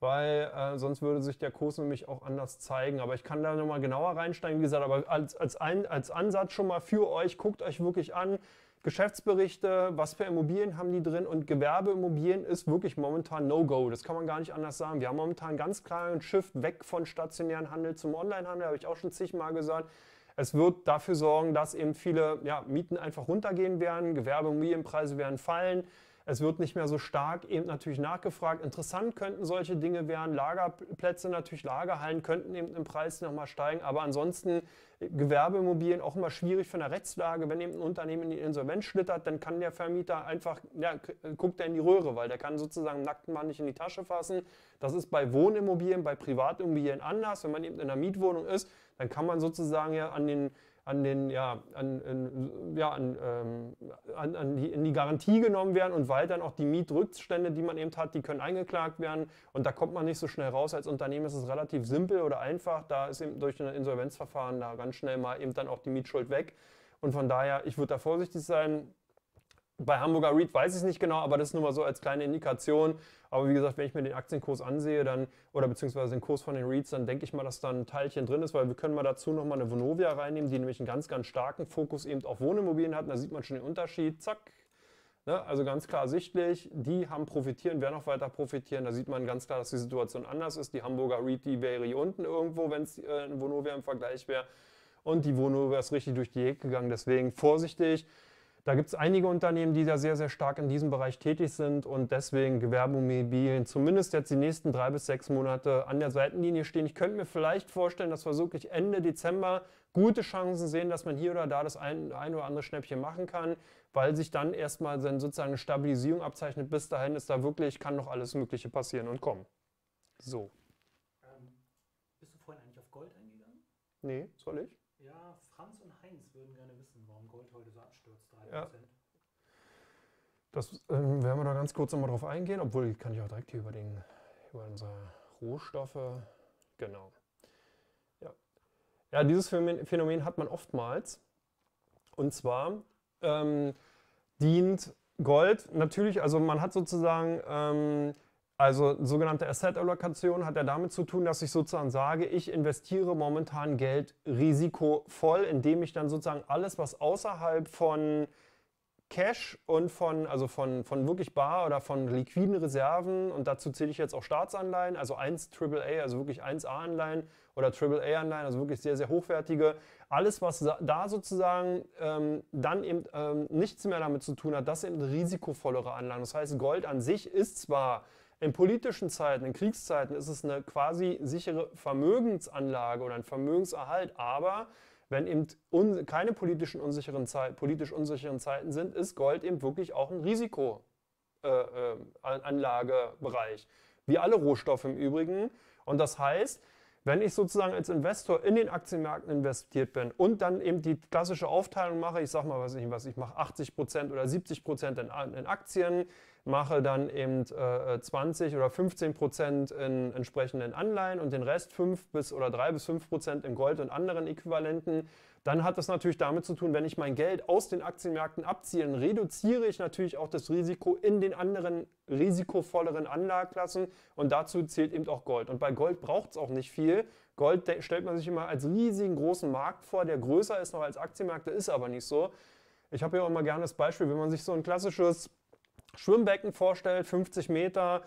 Weil äh, sonst würde sich der Kurs nämlich auch anders zeigen. Aber ich kann da nochmal genauer reinsteigen. Wie gesagt, aber als, als, ein, als Ansatz schon mal für euch, guckt euch wirklich an, Geschäftsberichte, was für Immobilien haben die drin und Gewerbeimmobilien ist wirklich momentan No-Go. Das kann man gar nicht anders sagen. Wir haben momentan ganz klar einen Shift weg von stationären Handel zum Onlinehandel, habe ich auch schon zigmal gesagt. Es wird dafür sorgen, dass eben viele ja, Mieten einfach runtergehen werden, Gewerbeimmobilienpreise werden fallen. Es wird nicht mehr so stark eben natürlich nachgefragt. Interessant könnten solche Dinge werden. Lagerplätze, natürlich Lagerhallen könnten eben im Preis nochmal steigen. Aber ansonsten äh, Gewerbeimmobilien auch immer schwierig von der Rechtslage. Wenn eben ein Unternehmen in die Insolvenz schlittert, dann kann der Vermieter einfach, ja, k- guckt er in die Röhre, weil der kann sozusagen nackten Mann nicht in die Tasche fassen. Das ist bei Wohnimmobilien, bei Privatimmobilien anders. Wenn man eben in einer Mietwohnung ist, dann kann man sozusagen ja an den an den, ja, an, in, ja, an, ähm, an, an die, in die Garantie genommen werden und weil dann auch die Mietrückstände, die man eben hat, die können eingeklagt werden und da kommt man nicht so schnell raus. Als Unternehmen ist es relativ simpel oder einfach. Da ist eben durch ein Insolvenzverfahren da ganz schnell mal eben dann auch die Mietschuld weg. Und von daher, ich würde da vorsichtig sein. Bei Hamburger REIT weiß ich es nicht genau, aber das ist nur mal so als kleine Indikation. Aber wie gesagt, wenn ich mir den Aktienkurs ansehe, dann, oder beziehungsweise den Kurs von den REITs, dann denke ich mal, dass da ein Teilchen drin ist, weil wir können mal dazu nochmal eine Vonovia reinnehmen, die nämlich einen ganz, ganz starken Fokus eben auf Wohnimmobilien hat. Da sieht man schon den Unterschied. Zack. Ne? Also ganz klar sichtlich, die haben profitieren, werden auch weiter profitieren. Da sieht man ganz klar, dass die Situation anders ist. Die Hamburger REIT, die wäre hier unten irgendwo, wenn es äh, eine Vonovia im Vergleich wäre. Und die Vonovia ist richtig durch die Hecke gegangen. Deswegen vorsichtig. Da gibt es einige Unternehmen, die da sehr, sehr stark in diesem Bereich tätig sind und deswegen Gewerbeimmobilien zumindest jetzt die nächsten drei bis sechs Monate an der Seitenlinie stehen. Ich könnte mir vielleicht vorstellen, dass wir wirklich Ende Dezember gute Chancen sehen, dass man hier oder da das ein, ein oder andere Schnäppchen machen kann, weil sich dann erstmal dann sozusagen eine Stabilisierung abzeichnet. Bis dahin ist da wirklich, kann noch alles Mögliche passieren und kommen. So. Ähm, bist du vorhin eigentlich auf Gold eingegangen? Nee, soll ich? Ja, Franz und Heinz würden gerne wissen, warum Gold heute so abstürzt. 3%. Ja. Das ähm, werden wir da ganz kurz nochmal drauf eingehen, obwohl kann ich auch direkt hier über, den, über unsere Rohstoffe. Genau. Ja. ja, dieses Phänomen hat man oftmals. Und zwar ähm, dient Gold natürlich, also man hat sozusagen, ähm, also sogenannte Asset-Allokation hat ja damit zu tun, dass ich sozusagen sage, ich investiere momentan Geld risikovoll, indem ich dann sozusagen alles, was außerhalb von Cash und von, also von, von wirklich bar oder von liquiden Reserven und dazu zähle ich jetzt auch Staatsanleihen, also 1 AAA, also wirklich 1A-Anleihen oder AAA-Anleihen, also wirklich sehr, sehr hochwertige. Alles, was da sozusagen ähm, dann eben ähm, nichts mehr damit zu tun hat, das sind risikovollere Anleihen. Das heißt, Gold an sich ist zwar in politischen Zeiten, in Kriegszeiten, ist es eine quasi sichere Vermögensanlage oder ein Vermögenserhalt, aber wenn eben keine politischen unsicheren politisch unsicheren Zeiten sind, ist Gold eben wirklich auch ein Risikoanlagebereich. Äh, äh, Wie alle Rohstoffe im Übrigen. Und das heißt, wenn ich sozusagen als Investor in den Aktienmärkten investiert bin und dann eben die klassische Aufteilung mache, ich sage mal, was ich, was ich mache, 80% oder 70% in, in Aktien, mache dann eben äh, 20 oder 15 Prozent in entsprechenden Anleihen und den Rest 5 bis oder 3 bis 5 Prozent in Gold und anderen Äquivalenten, dann hat das natürlich damit zu tun, wenn ich mein Geld aus den Aktienmärkten abziehe, dann reduziere ich natürlich auch das Risiko in den anderen risikovolleren Anlageklassen und dazu zählt eben auch Gold. Und bei Gold braucht es auch nicht viel. Gold stellt man sich immer als riesigen großen Markt vor, der größer ist noch als Aktienmärkte, ist aber nicht so. Ich habe ja auch immer gerne das Beispiel, wenn man sich so ein klassisches Schwimmbecken vorstellt, 50 Meter,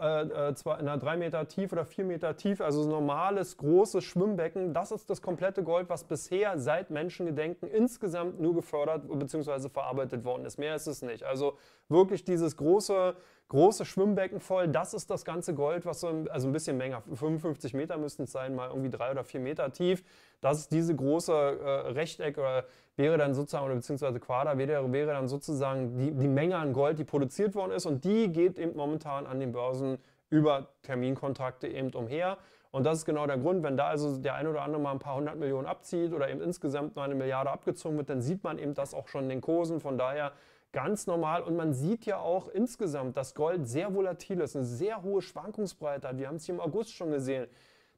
äh, äh, na, drei Meter tief oder vier Meter tief, also normales, großes Schwimmbecken. Das ist das komplette Gold, was bisher seit Menschengedenken insgesamt nur gefördert bzw. verarbeitet worden ist. Mehr ist es nicht. Also wirklich dieses große, große Schwimmbecken voll, das ist das ganze Gold, was so, ein, also ein bisschen länger, 55 Meter müssten es sein, mal irgendwie drei oder vier Meter tief. Das ist diese große äh, Rechteck oder wäre dann sozusagen, oder beziehungsweise Quader, wäre, wäre dann sozusagen die, die Menge an Gold, die produziert worden ist und die geht eben momentan an den Börsen über Terminkontrakte eben umher. Und das ist genau der Grund, wenn da also der ein oder andere mal ein paar hundert Millionen abzieht oder eben insgesamt mal eine Milliarde abgezogen wird, dann sieht man eben das auch schon in den Kursen. Von daher ganz normal. Und man sieht ja auch insgesamt, dass Gold sehr volatil ist, eine sehr hohe Schwankungsbreite hat. Wir haben es hier im August schon gesehen.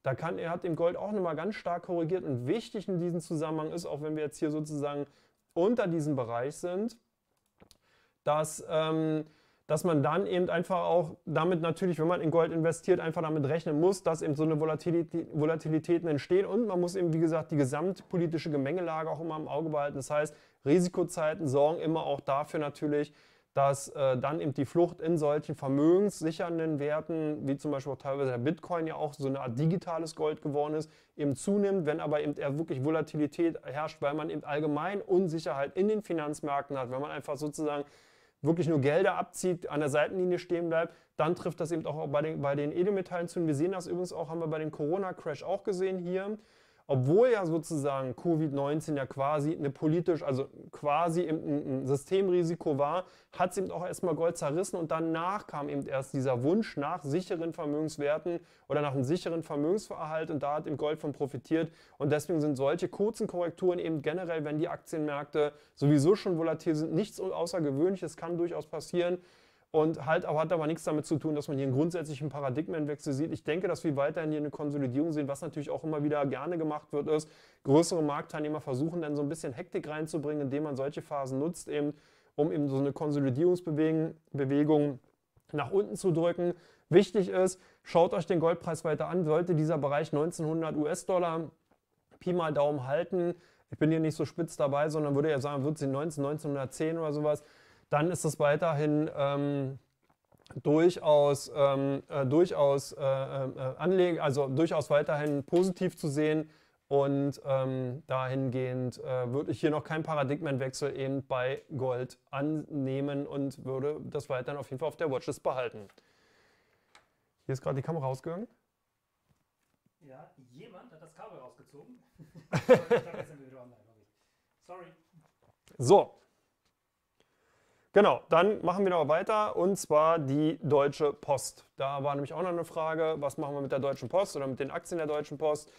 Da kann, er hat dem Gold auch nochmal ganz stark korrigiert. Und wichtig in diesem Zusammenhang ist, auch wenn wir jetzt hier sozusagen unter diesem Bereich sind, dass, ähm, dass man dann eben einfach auch damit natürlich, wenn man in Gold investiert, einfach damit rechnen muss, dass eben so eine Volatilität, Volatilitäten entstehen. Und man muss eben, wie gesagt, die gesamtpolitische Gemengelage auch immer im Auge behalten. Das heißt, Risikozeiten sorgen immer auch dafür natürlich, dass äh, dann eben die Flucht in solchen vermögenssichernden Werten, wie zum Beispiel auch teilweise der Bitcoin ja auch so eine Art digitales Gold geworden ist, eben zunimmt, wenn aber eben eher wirklich Volatilität herrscht, weil man eben allgemein Unsicherheit in den Finanzmärkten hat, wenn man einfach sozusagen wirklich nur Gelder abzieht, an der Seitenlinie stehen bleibt, dann trifft das eben auch bei den, bei den Edelmetallen zu. Und wir sehen das übrigens auch, haben wir bei dem Corona-Crash auch gesehen hier obwohl ja sozusagen Covid-19 ja quasi eine politisch, also quasi ein, Systemrisiko war, hat es eben auch erstmal Gold zerrissen und danach kam eben erst dieser Wunsch nach sicheren Vermögenswerten oder nach einem sicheren Vermögensverhalt und da hat eben Gold von profitiert. Und deswegen sind solche kurzen Korrekturen eben generell, wenn die Aktienmärkte sowieso schon volatil sind, nichts Außergewöhnliches, kann durchaus passieren und halt aber, hat aber nichts damit zu tun, dass man hier einen grundsätzlichen Paradigmenwechsel sieht. Ich denke, dass wir weiterhin hier eine Konsolidierung sehen, was natürlich auch immer wieder gerne gemacht wird, ist, größere Marktteilnehmer versuchen dann so ein bisschen Hektik reinzubringen, indem man solche Phasen nutzt, eben, um eben so eine Konsolidierungsbewegung nach unten zu drücken. Wichtig ist, schaut euch den Goldpreis weiter an. Sollte dieser Bereich 1900 US-Dollar Pi mal Daumen halten, ich bin hier nicht so spitz dabei, sondern würde ja sagen, wird sie 19, 1910 oder sowas, dann ist es weiterhin ähm, durchaus, ähm, äh, durchaus äh, äh, anlegen, also durchaus weiterhin positiv zu sehen. Und ähm, dahingehend äh, würde ich hier noch keinen Paradigmenwechsel eben bei Gold annehmen und würde das weiterhin auf jeden Fall auf der Watchlist behalten. Hier ist gerade die Kamera rausgegangen. Ja, jemand hat das Kabel rausgezogen. Sorry. So, Genau, dann machen wir noch weiter und zwar die Deutsche Post. Da war nämlich auch noch eine Frage, was machen wir mit der Deutschen Post oder mit den Aktien der Deutschen Post.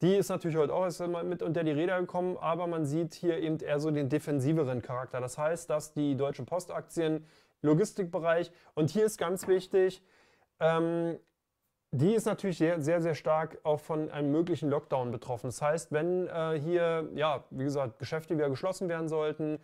Die ist natürlich heute auch erst mit unter die Räder gekommen, aber man sieht hier eben eher so den defensiveren Charakter. Das heißt, dass die Deutsche Postaktien, Logistikbereich, und hier ist ganz wichtig, ähm, die ist natürlich sehr, sehr, sehr stark auch von einem möglichen Lockdown betroffen. Das heißt, wenn äh, hier, ja, wie gesagt, Geschäfte wieder geschlossen werden sollten,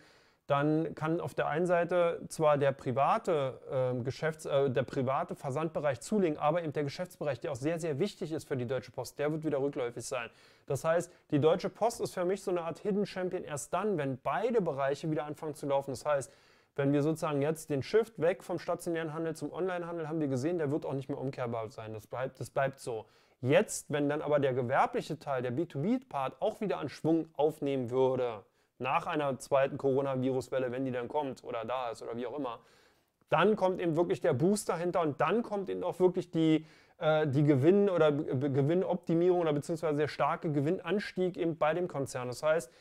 dann kann auf der einen Seite zwar der private, äh, Geschäfts-, äh, der private Versandbereich zulegen, aber eben der Geschäftsbereich, der auch sehr, sehr wichtig ist für die Deutsche Post, der wird wieder rückläufig sein. Das heißt, die Deutsche Post ist für mich so eine Art Hidden Champion erst dann, wenn beide Bereiche wieder anfangen zu laufen. Das heißt, wenn wir sozusagen jetzt den Shift weg vom stationären Handel zum Onlinehandel haben wir gesehen, der wird auch nicht mehr umkehrbar sein. Das bleibt, das bleibt so. Jetzt, wenn dann aber der gewerbliche Teil, der B2B-Part auch wieder an Schwung aufnehmen würde, nach einer zweiten Coronavirus-Welle, wenn die dann kommt oder da ist oder wie auch immer, dann kommt eben wirklich der Booster hinter und dann kommt eben auch wirklich die, äh, die Gewinn- oder Gewinnoptimierung oder beziehungsweise der starke Gewinnanstieg eben bei dem Konzern. Das heißt,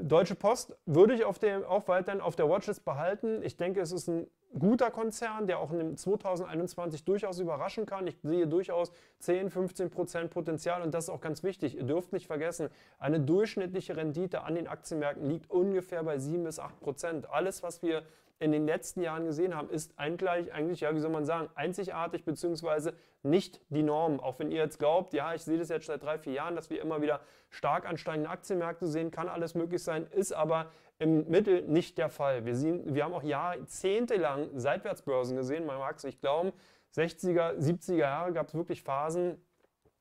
Deutsche Post würde ich auf dem, auch weiterhin auf der Watchlist behalten. Ich denke, es ist ein guter Konzern, der auch in 2021 durchaus überraschen kann. Ich sehe durchaus 10, 15 Prozent Potenzial und das ist auch ganz wichtig. Ihr dürft nicht vergessen, eine durchschnittliche Rendite an den Aktienmärkten liegt ungefähr bei 7 bis 8 Prozent. Alles, was wir in den letzten Jahren gesehen haben, ist eigentlich, eigentlich, ja, wie soll man sagen, einzigartig bzw. nicht die Norm. Auch wenn ihr jetzt glaubt, ja, ich sehe das jetzt seit drei, vier Jahren, dass wir immer wieder stark ansteigende Aktienmärkte sehen, kann alles möglich sein, ist aber im Mittel nicht der Fall. Wir, sehen, wir haben auch jahrzehntelang Seitwärtsbörsen gesehen, man mag es nicht glauben. 60er, 70er Jahre gab es wirklich Phasen,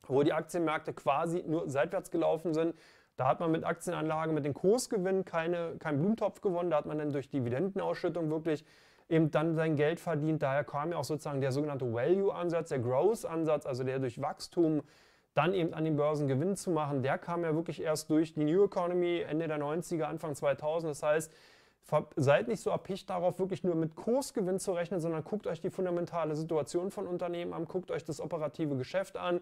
wo die Aktienmärkte quasi nur seitwärts gelaufen sind. Da hat man mit Aktienanlagen, mit den Kursgewinnen keine, keinen Blumentopf gewonnen. Da hat man dann durch Dividendenausschüttung wirklich eben dann sein Geld verdient. Daher kam ja auch sozusagen der sogenannte Value-Ansatz, der Growth-Ansatz, also der durch Wachstum dann eben an den Börsen Gewinn zu machen. Der kam ja wirklich erst durch die New Economy Ende der 90er, Anfang 2000. Das heißt, seid nicht so erpicht darauf, wirklich nur mit Kursgewinn zu rechnen, sondern guckt euch die fundamentale Situation von Unternehmen an, guckt euch das operative Geschäft an,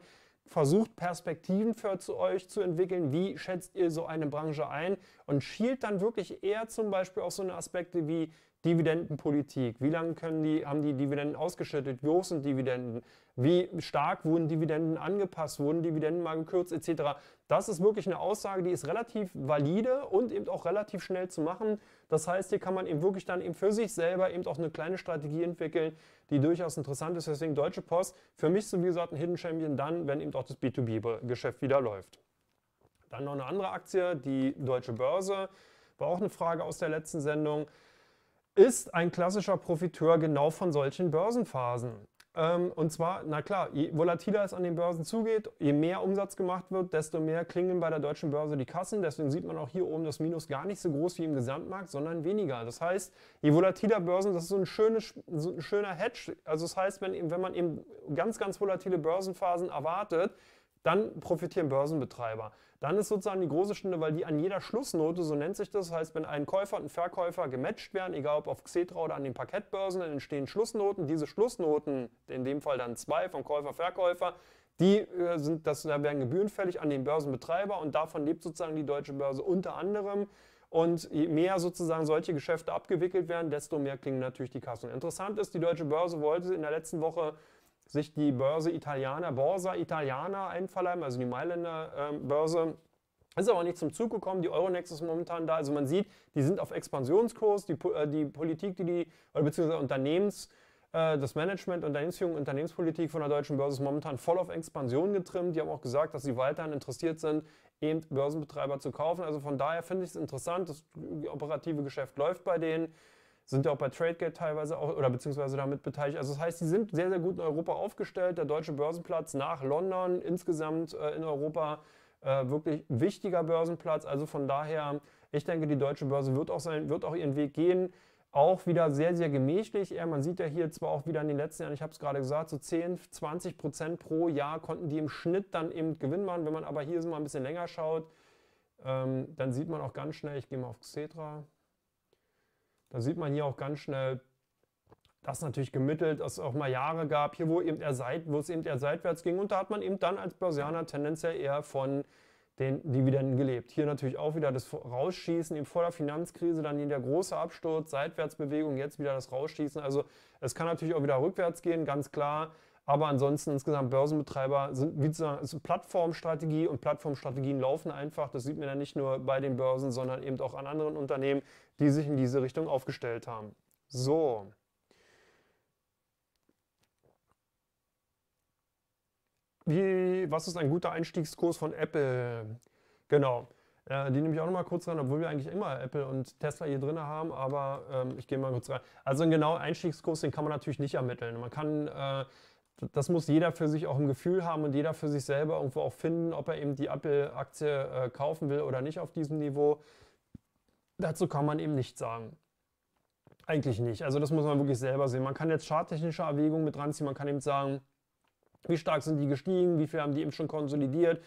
versucht Perspektiven für zu euch zu entwickeln. Wie schätzt ihr so eine Branche ein? Und schielt dann wirklich eher zum Beispiel auf so eine Aspekte wie Dividendenpolitik. Wie lange können die, haben die Dividenden ausgeschüttet? Wie hoch sind Dividenden? Wie stark wurden Dividenden angepasst? Wurden Dividenden mal gekürzt etc.? Das ist wirklich eine Aussage, die ist relativ valide und eben auch relativ schnell zu machen. Das heißt, hier kann man eben wirklich dann eben für sich selber eben auch eine kleine Strategie entwickeln, die durchaus interessant ist. Deswegen Deutsche Post für mich so wie gesagt ein Hidden Champion dann, wenn eben auch das B2B-Geschäft wieder läuft. Dann noch eine andere Aktie, die Deutsche Börse. War auch eine Frage aus der letzten Sendung. Ist ein klassischer Profiteur genau von solchen Börsenphasen? Ähm, und zwar, na klar, je volatiler es an den Börsen zugeht, je mehr Umsatz gemacht wird, desto mehr klingeln bei der deutschen Börse die Kassen. Deswegen sieht man auch hier oben das Minus gar nicht so groß wie im Gesamtmarkt, sondern weniger. Das heißt, je volatiler Börsen, das ist so ein, schönes, so ein schöner Hedge. Also das heißt, wenn, wenn man eben ganz, ganz volatile Börsenphasen erwartet, dann profitieren Börsenbetreiber. Dann ist sozusagen die große Stunde, weil die an jeder Schlussnote, so nennt sich das, heißt, wenn ein Käufer und ein Verkäufer gematcht werden, egal ob auf Xetra oder an den Parkettbörsen, dann entstehen Schlussnoten. Diese Schlussnoten, in dem Fall dann zwei vom Käufer, Verkäufer, die äh, sind, das, da werden Gebühren fällig an den Börsenbetreiber und davon lebt sozusagen die deutsche Börse unter anderem. Und je mehr sozusagen solche Geschäfte abgewickelt werden, desto mehr klingen natürlich die Kassen. Interessant ist, die deutsche Börse wollte in der letzten Woche sich die Börse Italiana, Borsa Italiana einverleiben, also die Mailänder äh, Börse. Ist aber nicht zum Zug gekommen. Die Euronext ist momentan da. Also man sieht, die sind auf Expansionskurs. Die, äh, die Politik, die die, oder beziehungsweise Unternehmens, äh, das Management, Unternehmensführung, Unternehmenspolitik von der deutschen Börse ist momentan voll auf Expansion getrimmt. Die haben auch gesagt, dass sie weiterhin interessiert sind, eben Börsenbetreiber zu kaufen. Also von daher finde ich es interessant. Das operative Geschäft läuft bei denen sind ja auch bei TradeGate teilweise auch, oder beziehungsweise damit beteiligt. Also das heißt, sie sind sehr, sehr gut in Europa aufgestellt. Der deutsche Börsenplatz nach London insgesamt äh, in Europa äh, wirklich wichtiger Börsenplatz. Also von daher, ich denke, die deutsche Börse wird auch, sein, wird auch ihren Weg gehen. Auch wieder sehr, sehr gemächlich. Ja, man sieht ja hier zwar auch wieder in den letzten Jahren, ich habe es gerade gesagt, so 10, 20 Prozent pro Jahr konnten die im Schnitt dann eben Gewinn machen. Wenn man aber hier so mal ein bisschen länger schaut, ähm, dann sieht man auch ganz schnell, ich gehe mal auf Xetra, da sieht man hier auch ganz schnell, dass natürlich gemittelt es auch mal Jahre gab, hier wo, eben er seit, wo es eben eher seitwärts ging. Und da hat man eben dann als Börsianer tendenziell eher von den Dividenden gelebt. Hier natürlich auch wieder das Rausschießen, eben vor der Finanzkrise, dann der große Absturz, Seitwärtsbewegung, jetzt wieder das Rausschießen. Also es kann natürlich auch wieder rückwärts gehen, ganz klar. Aber ansonsten insgesamt Börsenbetreiber sind, wie gesagt, ist eine Plattformstrategie und Plattformstrategien laufen einfach. Das sieht man ja nicht nur bei den Börsen, sondern eben auch an anderen Unternehmen, die sich in diese Richtung aufgestellt haben. So. Wie, was ist ein guter Einstiegskurs von Apple? Genau. Die nehme ich auch noch mal kurz rein, obwohl wir eigentlich immer Apple und Tesla hier drin haben, aber ähm, ich gehe mal kurz rein. Also einen genauen Einstiegskurs, den kann man natürlich nicht ermitteln. Man kann, äh, das muss jeder für sich auch im Gefühl haben und jeder für sich selber irgendwo auch finden, ob er eben die Apple-Aktie äh, kaufen will oder nicht auf diesem Niveau. Dazu kann man eben nichts sagen. Eigentlich nicht. Also das muss man wirklich selber sehen. Man kann jetzt charttechnische Erwägungen mit ranziehen. Man kann eben sagen, wie stark sind die gestiegen, wie viel haben die eben schon konsolidiert,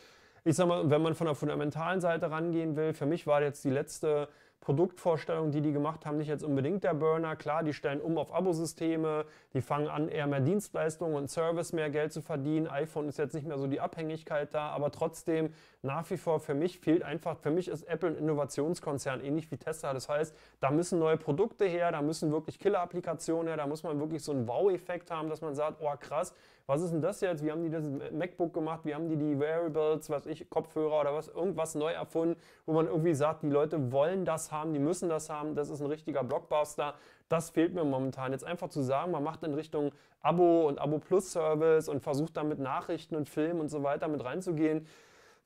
ich sag mal, wenn man von der fundamentalen Seite rangehen will, für mich war jetzt die letzte Produktvorstellung, die die gemacht haben, nicht jetzt unbedingt der Burner. Klar, die stellen um auf Abosysteme, die fangen an, eher mehr Dienstleistungen und Service, mehr Geld zu verdienen. iPhone ist jetzt nicht mehr so die Abhängigkeit da, aber trotzdem nach wie vor für mich fehlt einfach, für mich ist Apple ein Innovationskonzern, ähnlich wie Tesla. Das heißt, da müssen neue Produkte her, da müssen wirklich Killer-Applikationen her, da muss man wirklich so einen Wow-Effekt haben, dass man sagt, oh krass, was ist denn das jetzt? Wie haben die das MacBook gemacht? Wie haben die die Wearables, was ich, Kopfhörer oder was, irgendwas neu erfunden, wo man irgendwie sagt, die Leute wollen das haben, die müssen das haben, das ist ein richtiger Blockbuster. Das fehlt mir momentan. Jetzt einfach zu sagen, man macht in Richtung Abo und Abo Plus Service und versucht dann mit Nachrichten und Filmen und so weiter mit reinzugehen.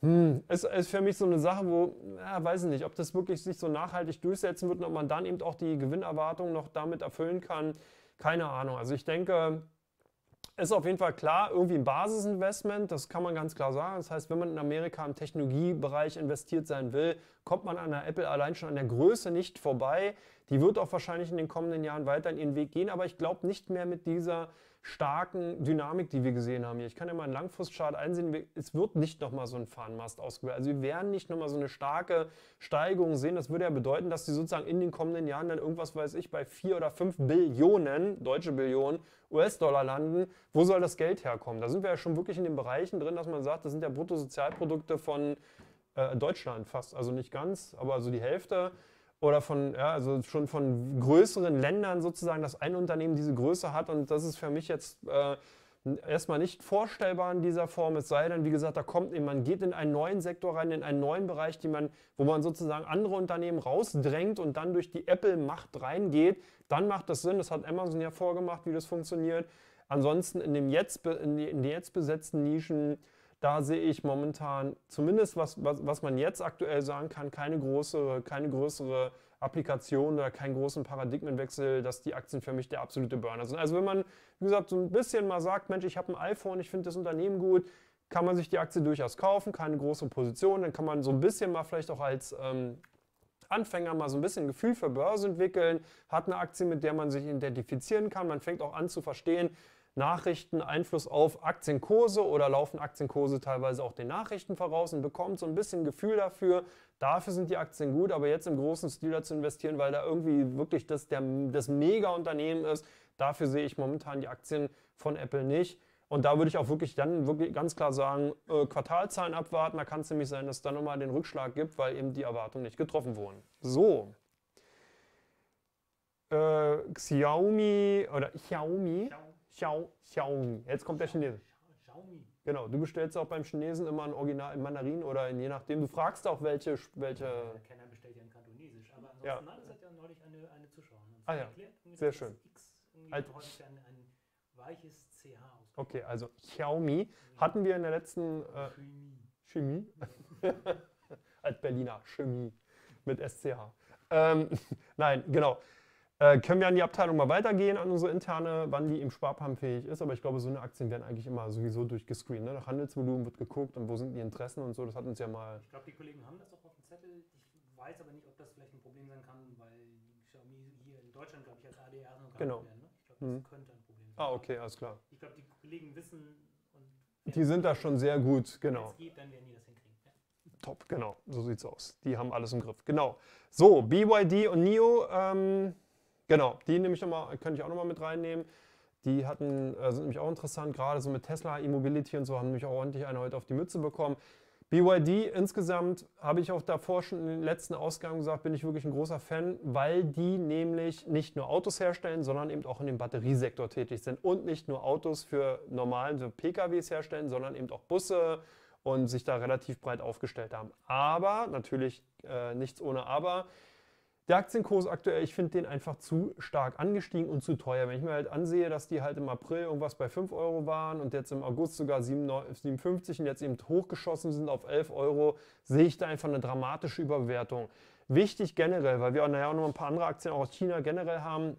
Hm, es ist für mich so eine Sache, wo, ja, weiß ich nicht, ob das wirklich sich so nachhaltig durchsetzen wird und ob man dann eben auch die Gewinnerwartungen noch damit erfüllen kann. Keine Ahnung. Also ich denke, ist auf jeden Fall klar, irgendwie ein Basisinvestment, das kann man ganz klar sagen. Das heißt, wenn man in Amerika im Technologiebereich investiert sein will, kommt man an der Apple allein schon an der Größe nicht vorbei. Die wird auch wahrscheinlich in den kommenden Jahren weiter in ihren Weg gehen, aber ich glaube nicht mehr mit dieser starken Dynamik, die wir gesehen haben hier. Ich kann ja mal einen Langfristchart einsehen, es wird nicht nochmal so ein Fahnenmast ausgebildet. Also wir werden nicht nochmal so eine starke Steigerung sehen. Das würde ja bedeuten, dass die sozusagen in den kommenden Jahren dann irgendwas, weiß ich, bei 4 oder 5 Billionen, deutsche Billionen, US-Dollar landen. Wo soll das Geld herkommen? Da sind wir ja schon wirklich in den Bereichen drin, dass man sagt, das sind ja Bruttosozialprodukte von äh, Deutschland fast. Also nicht ganz, aber so die Hälfte oder von, ja, also schon von größeren Ländern sozusagen, dass ein Unternehmen diese Größe hat. Und das ist für mich jetzt äh, erstmal nicht vorstellbar in dieser Form, es sei denn, wie gesagt, da kommt man geht in einen neuen Sektor rein, in einen neuen Bereich, die man, wo man sozusagen andere Unternehmen rausdrängt und dann durch die Apple-Macht reingeht, dann macht das Sinn, das hat Amazon ja vorgemacht, wie das funktioniert. Ansonsten in, dem jetzt, in, die, in den jetzt besetzten Nischen da sehe ich momentan, zumindest was, was, was man jetzt aktuell sagen kann, keine, große, keine größere Applikation oder keinen großen Paradigmenwechsel, dass die Aktien für mich der absolute Burner sind. Also wenn man, wie gesagt, so ein bisschen mal sagt, Mensch, ich habe ein iPhone, ich finde das Unternehmen gut, kann man sich die Aktie durchaus kaufen, keine große Position, dann kann man so ein bisschen mal vielleicht auch als ähm, Anfänger mal so ein bisschen Gefühl für Börse entwickeln, hat eine Aktie, mit der man sich identifizieren kann, man fängt auch an zu verstehen, Nachrichten Einfluss auf Aktienkurse oder laufen Aktienkurse teilweise auch den Nachrichten voraus und bekommt so ein bisschen Gefühl dafür. Dafür sind die Aktien gut, aber jetzt im großen Stil dazu investieren, weil da irgendwie wirklich das, der, das Mega-Unternehmen ist, dafür sehe ich momentan die Aktien von Apple nicht. Und da würde ich auch wirklich dann wirklich ganz klar sagen, äh, Quartalzahlen abwarten. Da kann es nämlich sein, dass es dann nochmal den Rückschlag gibt, weil eben die Erwartungen nicht getroffen wurden. So. Äh, Xiaomi oder Xiaomi. Xiaomi. Xiao, Xiaomi. Jetzt kommt der Chinese. Xiaomi. Genau, du bestellst auch beim Chinesen immer ein Original in Mandarin oder in, je nachdem. Du fragst auch, welche. welche der Kenner bestellt ja in Kantonesisch. Aber ansonsten, ja. nein, das hat ja neulich eine, eine Zuschauerin ah, ja. erklärt. Sehr schön. X, halt. häufig ein, ein weiches CH aus. Okay, also Xiaomi hatten wir in der letzten. Äh, Chemie. Chemie. Als Berliner, Chemie mit SCH. Ähm, nein, genau. Äh, können wir an die Abteilung mal weitergehen, an unsere interne, wann die im Sparplan fähig ist. Aber ich glaube, so eine Aktien werden eigentlich immer sowieso durchgescreent. Ne? Nach Handelsvolumen wird geguckt und wo sind die Interessen und so. Das hat uns ja mal. Ich glaube, die Kollegen haben das auch auf dem Zettel. Ich weiß aber nicht, ob das vielleicht ein Problem sein kann, weil Xiaomi hier in Deutschland, glaube ich, als ADR noch genau. werden. Ne? Ich glaube, das mhm. könnte ein Problem sein. Ah, okay, alles klar. Ich glaube, die Kollegen wissen und. Die sind da schon sehr gut, genau. Wenn es geht, dann werden die das hinkriegen. Top, genau, so sieht's aus. Die haben alles im Griff. Genau. So, BYD und NIO. Ähm, Genau, die nehme ich noch mal, könnte ich auch nochmal mit reinnehmen. Die hatten, äh, sind nämlich auch interessant, gerade so mit Tesla, E-Mobility und so, haben nämlich auch ordentlich eine heute auf die Mütze bekommen. BYD insgesamt habe ich auch davor schon in den letzten Ausgaben gesagt, bin ich wirklich ein großer Fan, weil die nämlich nicht nur Autos herstellen, sondern eben auch in dem Batteriesektor tätig sind und nicht nur Autos für normalen so PKWs herstellen, sondern eben auch Busse und sich da relativ breit aufgestellt haben. Aber natürlich äh, nichts ohne Aber. Der Aktienkurs aktuell, ich finde den einfach zu stark angestiegen und zu teuer. Wenn ich mir halt ansehe, dass die halt im April irgendwas bei 5 Euro waren und jetzt im August sogar 57 und jetzt eben hochgeschossen sind auf 11 Euro, sehe ich da einfach eine dramatische Überbewertung. Wichtig generell, weil wir naja, auch noch ein paar andere Aktien auch aus China generell haben,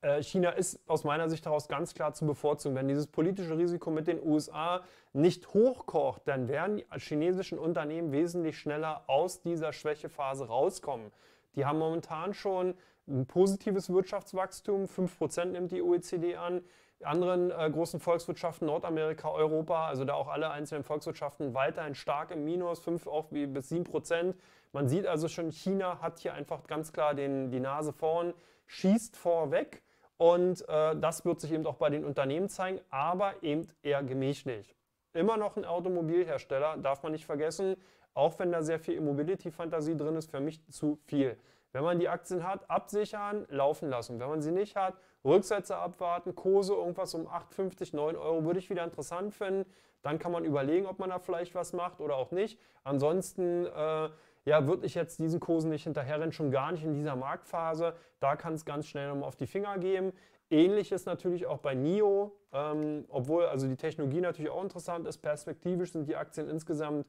äh, China ist aus meiner Sicht daraus ganz klar zu bevorzugen. Wenn dieses politische Risiko mit den USA nicht hochkocht, dann werden die chinesischen Unternehmen wesentlich schneller aus dieser Schwächephase rauskommen. Die haben momentan schon ein positives Wirtschaftswachstum, 5% nimmt die OECD an. Anderen äh, großen Volkswirtschaften, Nordamerika, Europa, also da auch alle einzelnen Volkswirtschaften weiterhin stark im Minus, 5 auch bis 7%. Man sieht also schon, China hat hier einfach ganz klar den, die Nase vorn, schießt vorweg und äh, das wird sich eben auch bei den Unternehmen zeigen, aber eben eher gemächlich. Immer noch ein Automobilhersteller, darf man nicht vergessen, auch wenn da sehr viel Immobility-Fantasie drin ist, für mich zu viel. Wenn man die Aktien hat, absichern, laufen lassen. Wenn man sie nicht hat, Rücksätze abwarten, Kurse irgendwas um 8,50, 9 Euro würde ich wieder interessant finden. Dann kann man überlegen, ob man da vielleicht was macht oder auch nicht. Ansonsten äh, ja, würde ich jetzt diesen Kursen nicht hinterherrennen, schon gar nicht in dieser Marktphase. Da kann es ganz schnell nochmal auf die Finger geben. Ähnlich ist natürlich auch bei NIO, ähm, obwohl also die Technologie natürlich auch interessant ist. Perspektivisch sind die Aktien insgesamt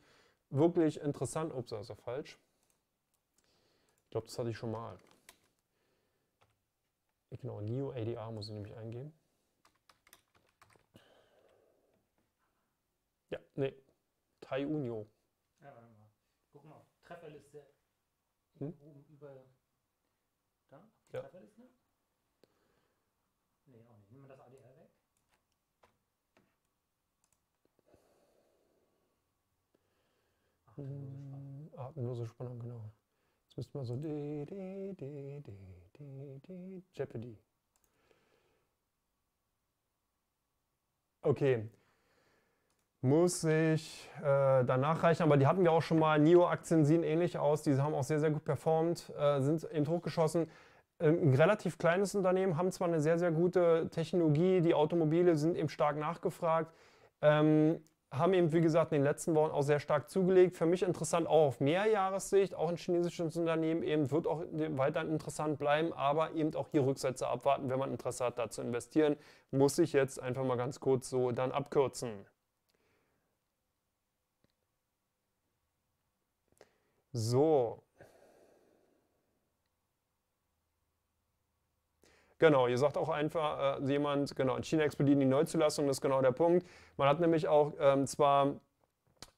wirklich interessant. Ups, das ist ja falsch. Ich glaube, das hatte ich schon mal. Genau, NIO ADR muss ich nämlich eingeben. Ja, nee, Tai Unio. Ja, warte mal. Guck mal, Trefferliste Hm? oben über. Da? Ja. Trefferliste? Nee, auch nicht. Nehmen wir das ADR weg? Hm, Atemlose Spannung, genau. Jetzt müssten wir so de, de, de, de, de, de, Jeopardy. Okay. Muss ich äh, danach reichen, aber die hatten wir auch schon mal. NIO-Aktien sehen ähnlich aus. Die haben auch sehr, sehr gut performt, äh, sind eben hochgeschossen. Ähm, Ein relativ kleines Unternehmen, haben zwar eine sehr, sehr gute Technologie, die Automobile sind eben stark nachgefragt, ähm, haben eben, wie gesagt, in den letzten Wochen auch sehr stark zugelegt. Für mich interessant auch auf Mehrjahressicht, auch ein chinesisches Unternehmen eben, wird auch weiterhin interessant bleiben, aber eben auch hier Rücksätze abwarten, wenn man Interesse hat, da zu investieren, muss ich jetzt einfach mal ganz kurz so dann abkürzen. So, Genau, hier sagt auch einfach äh, jemand, genau, in China explodieren die Neuzulassungen, das ist genau der Punkt. Man hat nämlich auch ähm, zwar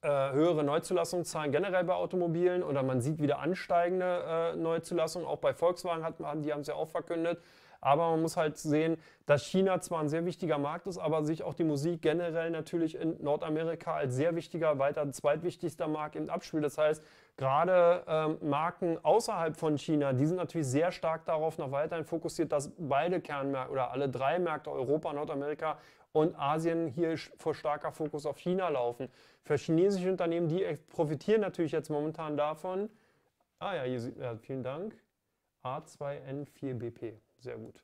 äh, höhere Neuzulassungszahlen generell bei Automobilen oder man sieht wieder ansteigende äh, Neuzulassungen, auch bei Volkswagen hat man, die haben es ja auch verkündet. Aber man muss halt sehen, dass China zwar ein sehr wichtiger Markt ist, aber sich auch die Musik generell natürlich in Nordamerika als sehr wichtiger, weiter zweitwichtigster Markt eben abspielt. Das heißt, gerade ähm, Marken außerhalb von China, die sind natürlich sehr stark darauf noch weiterhin fokussiert, dass beide Kernmärkte oder alle drei Märkte, Europa, Nordamerika und Asien hier vor starker Fokus auf China laufen. Für chinesische Unternehmen, die profitieren natürlich jetzt momentan davon. Ah ja, hier, sieht- ja vielen Dank. A2N4BP. Sehr gut.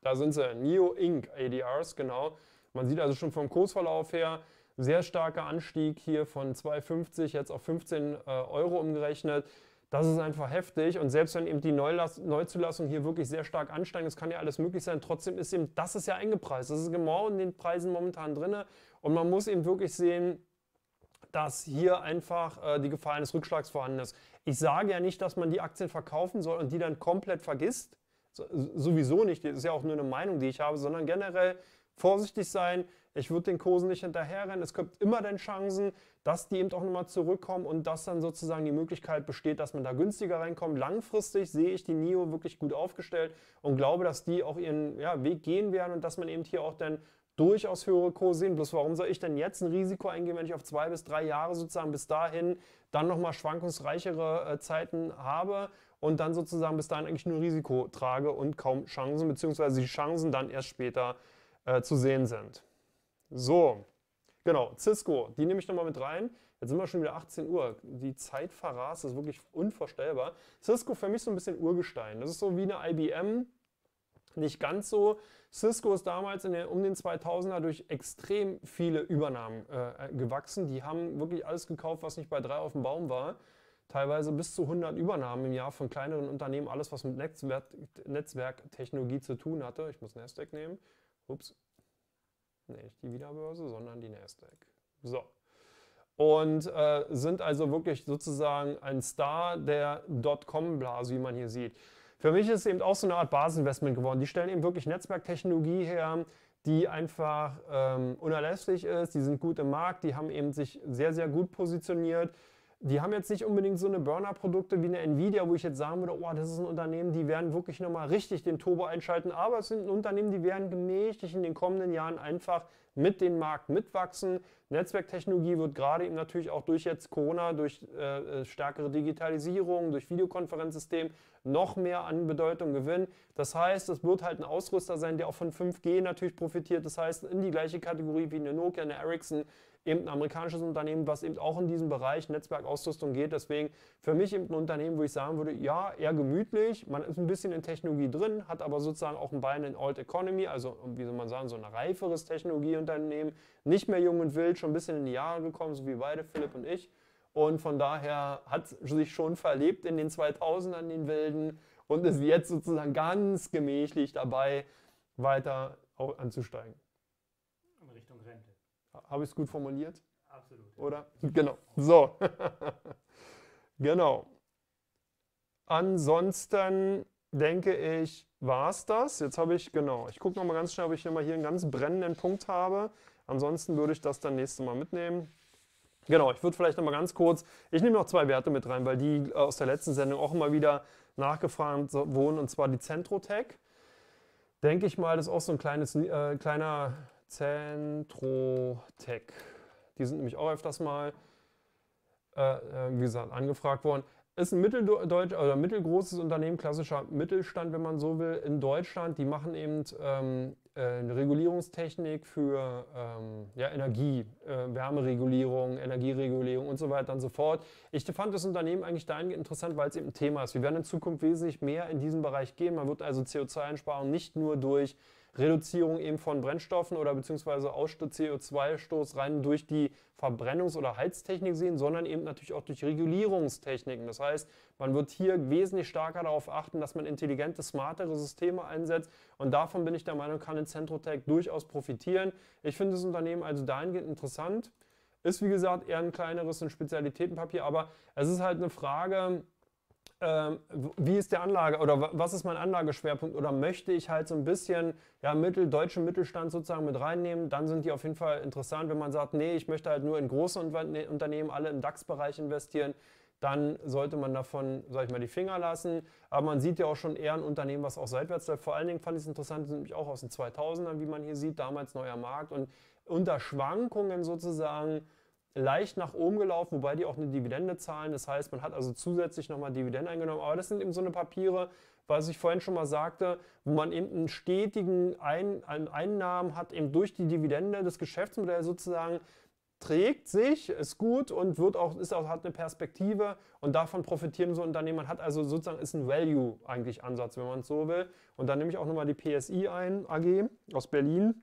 Da sind sie, NIO Inc. ADRs, genau. Man sieht also schon vom Kursverlauf her, sehr starker Anstieg hier von 2,50 jetzt auf 15 äh, Euro umgerechnet. Das ist einfach heftig und selbst wenn eben die Neulass Neuzulassung hier wirklich sehr stark ansteigen, das kann ja alles möglich sein, trotzdem ist eben, das ist ja eingepreist. Das ist genau in den Preisen momentan drin und man muss eben wirklich sehen, dass hier einfach äh, die Gefahr eines Rückschlags vorhanden ist. Ich sage ja nicht, dass man die Aktien verkaufen soll und die dann komplett vergisst. So, sowieso nicht, das ist ja auch nur eine Meinung, die ich habe, sondern generell vorsichtig sein. Ich würde den Kursen nicht hinterherrennen. Es gibt immer dann Chancen, dass die eben auch nochmal zurückkommen und dass dann sozusagen die Möglichkeit besteht, dass man da günstiger reinkommt. Langfristig sehe ich die NIO wirklich gut aufgestellt und glaube, dass die auch ihren ja, Weg gehen werden und dass man eben hier auch dann durchaus höhere Kurse sehen. Bloß warum soll ich denn jetzt ein Risiko eingehen, wenn ich auf zwei bis drei Jahre sozusagen bis dahin dann nochmal schwankungsreichere äh, Zeiten habe und dann sozusagen bis dahin eigentlich nur Risiko trage und kaum Chancen, beziehungsweise die Chancen dann erst später äh, zu sehen sind. So, genau, Cisco, die nehme ich nochmal mit rein. Jetzt sind wir schon wieder 18 Uhr. Die Zeit verrast, ist wirklich unvorstellbar. Cisco für mich so ein bisschen Urgestein. Das ist so wie eine IBM, nicht ganz so. Cisco ist damals in der, um den 2000er durch extrem viele Übernahmen äh, gewachsen. Die haben wirklich alles gekauft, was nicht bei drei auf dem Baum war. Teilweise bis zu 100 Übernahmen im Jahr von kleineren Unternehmen, alles was mit Netzwerk, Netzwerktechnologie zu tun hatte. Ich muss Nasdaq nehmen. Ups. Nicht die Wiederbörse, sondern die Nasdaq. So. Und äh, sind also wirklich sozusagen ein Star der Dotcom-Blase, wie man hier sieht. Für mich ist es eben auch so eine Art Basinvestment geworden. Die stellen eben wirklich Netzwerktechnologie her, die einfach ähm, unerlässlich ist. Die sind gut im Markt, die haben eben sich sehr, sehr gut positioniert. Die haben jetzt nicht unbedingt so eine Burner-Produkte wie eine Nvidia, wo ich jetzt sagen würde, oh, das ist ein Unternehmen, die werden wirklich nochmal richtig den Turbo einschalten. Aber es sind Unternehmen, die werden gemächlich in den kommenden Jahren einfach mit dem Markt mitwachsen. Netzwerktechnologie wird gerade eben natürlich auch durch jetzt Corona, durch äh, äh stärkere Digitalisierung, durch Videokonferenzsystem noch mehr an Bedeutung gewinnen. Das heißt, es wird halt ein Ausrüster sein, der auch von 5G natürlich profitiert. Das heißt, in die gleiche Kategorie wie eine Nokia, eine Ericsson, eben ein amerikanisches Unternehmen, was eben auch in diesem Bereich Netzwerkausrüstung geht. Deswegen für mich eben ein Unternehmen, wo ich sagen würde, ja, eher gemütlich. Man ist ein bisschen in Technologie drin, hat aber sozusagen auch ein Bein in Old Economy, also wie soll man sagen, so ein reiferes Technologieunternehmen. Nicht mehr jung und wild, schon ein bisschen in die Jahre gekommen, so wie beide, Philipp und ich. Und von daher hat sich schon verlebt in den 2000ern, den Wilden, und ist jetzt sozusagen ganz gemächlich dabei, weiter anzusteigen. Habe ich es gut formuliert? Absolut. Oder? Genau. So. genau. Ansonsten denke ich, war es das. Jetzt habe ich, genau, ich gucke nochmal ganz schnell, ob ich nochmal hier einen ganz brennenden Punkt habe. Ansonsten würde ich das dann nächstes Mal mitnehmen. Genau, ich würde vielleicht nochmal ganz kurz, ich nehme noch zwei Werte mit rein, weil die aus der letzten Sendung auch immer wieder nachgefragt wurden, und zwar die Centrotech. Denke ich mal, das ist auch so ein kleines, äh, kleiner Centrotech. Die sind nämlich auch öfters mal, äh, äh wie gesagt, angefragt worden. Ist ein mitteldeutsch oder mittelgroßes Unternehmen, klassischer Mittelstand, wenn man so will, in Deutschland. Die machen eben ähm, äh, eine Regulierungstechnik für ähm, ja, Energie, äh, Wärmeregulierung, Energieregulierung und so weiter und so fort. Ich fand das Unternehmen eigentlich dahingehend interessant, weil es eben ein Thema ist. Wir werden in Zukunft wesentlich mehr in diesen Bereich gehen. Man wird also CO2-Einsparungen nicht nur durch Reduzierung eben von Brennstoffen oder beziehungsweise Ausstoß CO2-Stoß rein durch die Verbrennungs- oder Heiztechnik sehen, sondern eben natürlich auch durch Regulierungstechniken. Das heißt, man wird hier wesentlich stärker darauf achten, dass man intelligente, smartere Systeme einsetzt und davon bin ich der Meinung, kann ein Centrotech durchaus profitieren. Ich finde das Unternehmen also dahingehend interessant. Ist wie gesagt eher ein kleineres ein Spezialitätenpapier, aber es ist halt eine Frage, ähm, wie ist der Anlage oder was ist mein Anlageschwerpunkt oder möchte ich halt so ein bisschen ja, Mittel, deutschen Mittelstand sozusagen mit reinnehmen, dann sind die auf jeden Fall interessant. Wenn man sagt, nee, ich möchte halt nur in große Unternehmen, alle im DAX-Bereich investieren, dann sollte man davon, sag ich mal, die Finger lassen. Aber man sieht ja auch schon eher ein Unternehmen, was auch seitwärts läuft. Vor allen Dingen fand ich es interessant, sind nämlich auch aus den 2000ern, wie man hier sieht, damals neuer Markt und unter Schwankungen sozusagen leicht nach oben gelaufen, wobei die auch eine Dividende zahlen. Das heißt, man hat also zusätzlich nochmal Dividende eingenommen. Aber das sind eben so eine Papiere, was ich vorhin schon mal sagte, wo man eben einen stetigen Ein Einnahmen hat, eben durch die Dividende. Das Geschäftsmodell sozusagen trägt sich, ist gut und wird auch, ist auch, hat eine Perspektive und davon profitieren so Unternehmen. Man hat also sozusagen, ist ein Value eigentlich Ansatz, wenn man es so will. Und dann nehme ich auch nochmal die PSI ein, AG aus Berlin,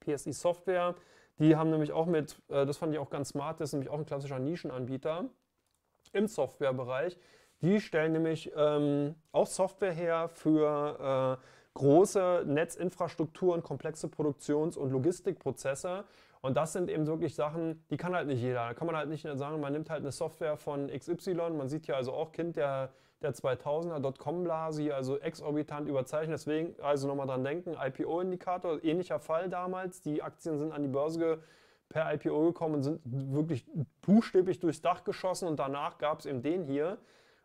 PSI Software. Die haben nämlich auch mit, äh, das fand ich auch ganz smart, das ist nämlich auch ein klassischer Nischenanbieter im Softwarebereich. Die stellen nämlich ähm, auch Software her für äh, große Netzinfrastrukturen, komplexe Produktions- und Logistikprozesse. Und das sind eben wirklich Sachen, die kann halt nicht jeder. Da kann man halt nicht sagen, man nimmt halt eine Software von XY. Man sieht hier also auch Kind der, der 2000er Dotcom-Blase, also exorbitant überzeichnet. Deswegen also nochmal dran denken, IPO-Indikator, ähnlicher Fall damals. Die Aktien sind an die Börse per IPO gekommen und sind wirklich buchstäblich durchs Dach geschossen und danach gab es eben den hier.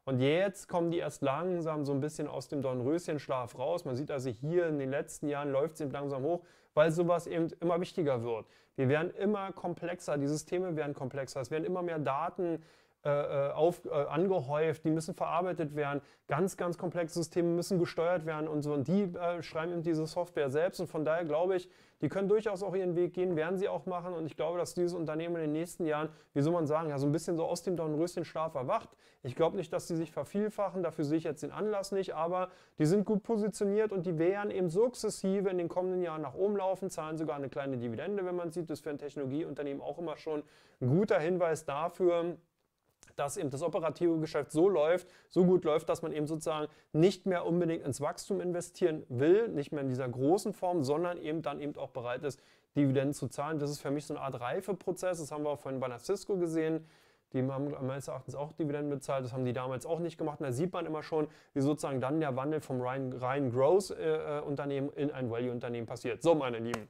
Und jetzt kommen die erst langsam so ein bisschen aus dem Dornröschenschlaf raus. Man sieht also hier in den letzten Jahren läuft es eben langsam hoch, weil sowas eben immer wichtiger wird. Wir werden immer komplexer, die Systeme werden komplexer, es werden immer mehr Daten äh, äh, auf, äh, angehäuft, die müssen verarbeitet werden. Ganz, ganz komplexe Systeme müssen gesteuert werden und so. Und die äh, schreiben eben diese Software selbst. Und von daher glaube ich, die können durchaus auch ihren Weg gehen, werden sie auch machen. Und ich glaube, dass dieses Unternehmen in den nächsten Jahren, wie soll man sagen, ja, so ein bisschen so aus dem Dornröschenschlaf erwacht. Ich glaube nicht, dass die sich vervielfachen. Dafür sehe ich jetzt den Anlass nicht. Aber die sind gut positioniert und die werden eben sukzessive in den kommenden Jahren nach oben laufen, zahlen sogar eine kleine Dividende, wenn man sieht. Das ist für ein Technologieunternehmen auch immer schon ein guter Hinweis dafür, dass eben das operative Geschäft so läuft, so gut läuft, dass man eben sozusagen nicht mehr unbedingt ins Wachstum investieren will, nicht mehr in dieser großen Form, sondern eben dann eben auch bereit ist, Dividenden zu zahlen. Das ist für mich so eine Art Reifeprozess. Das haben wir auch vorhin bei einer Cisco gesehen. Die haben meines Erachtens auch Dividenden bezahlt. Das haben die damals auch nicht gemacht. Und da sieht man immer schon, wie sozusagen dann der Wandel vom rein Growth-Unternehmen äh, in ein Value-Unternehmen passiert. So, meine Lieben.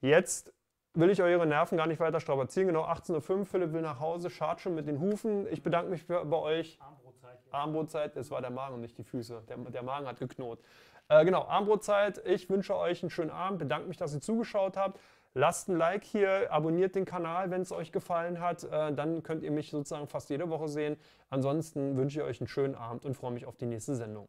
Jetzt will ich eure Nerven gar nicht weiter strapazieren. Genau 18.05 Uhr, Philipp will nach Hause, schart schon mit den Hufen. Ich bedanke mich bei euch. Armbrotzeit. Armbrotzeit, es war der Magen und nicht die Füße. Der, der Magen hat geknurrt. Äh, genau, Armbrotzeit. Ich wünsche euch einen schönen Abend. Bedanke mich, dass ihr zugeschaut habt. Lasst ein Like hier, abonniert den Kanal, wenn es euch gefallen hat. Äh, dann könnt ihr mich sozusagen fast jede Woche sehen. Ansonsten wünsche ich euch einen schönen Abend und freue mich auf die nächste Sendung.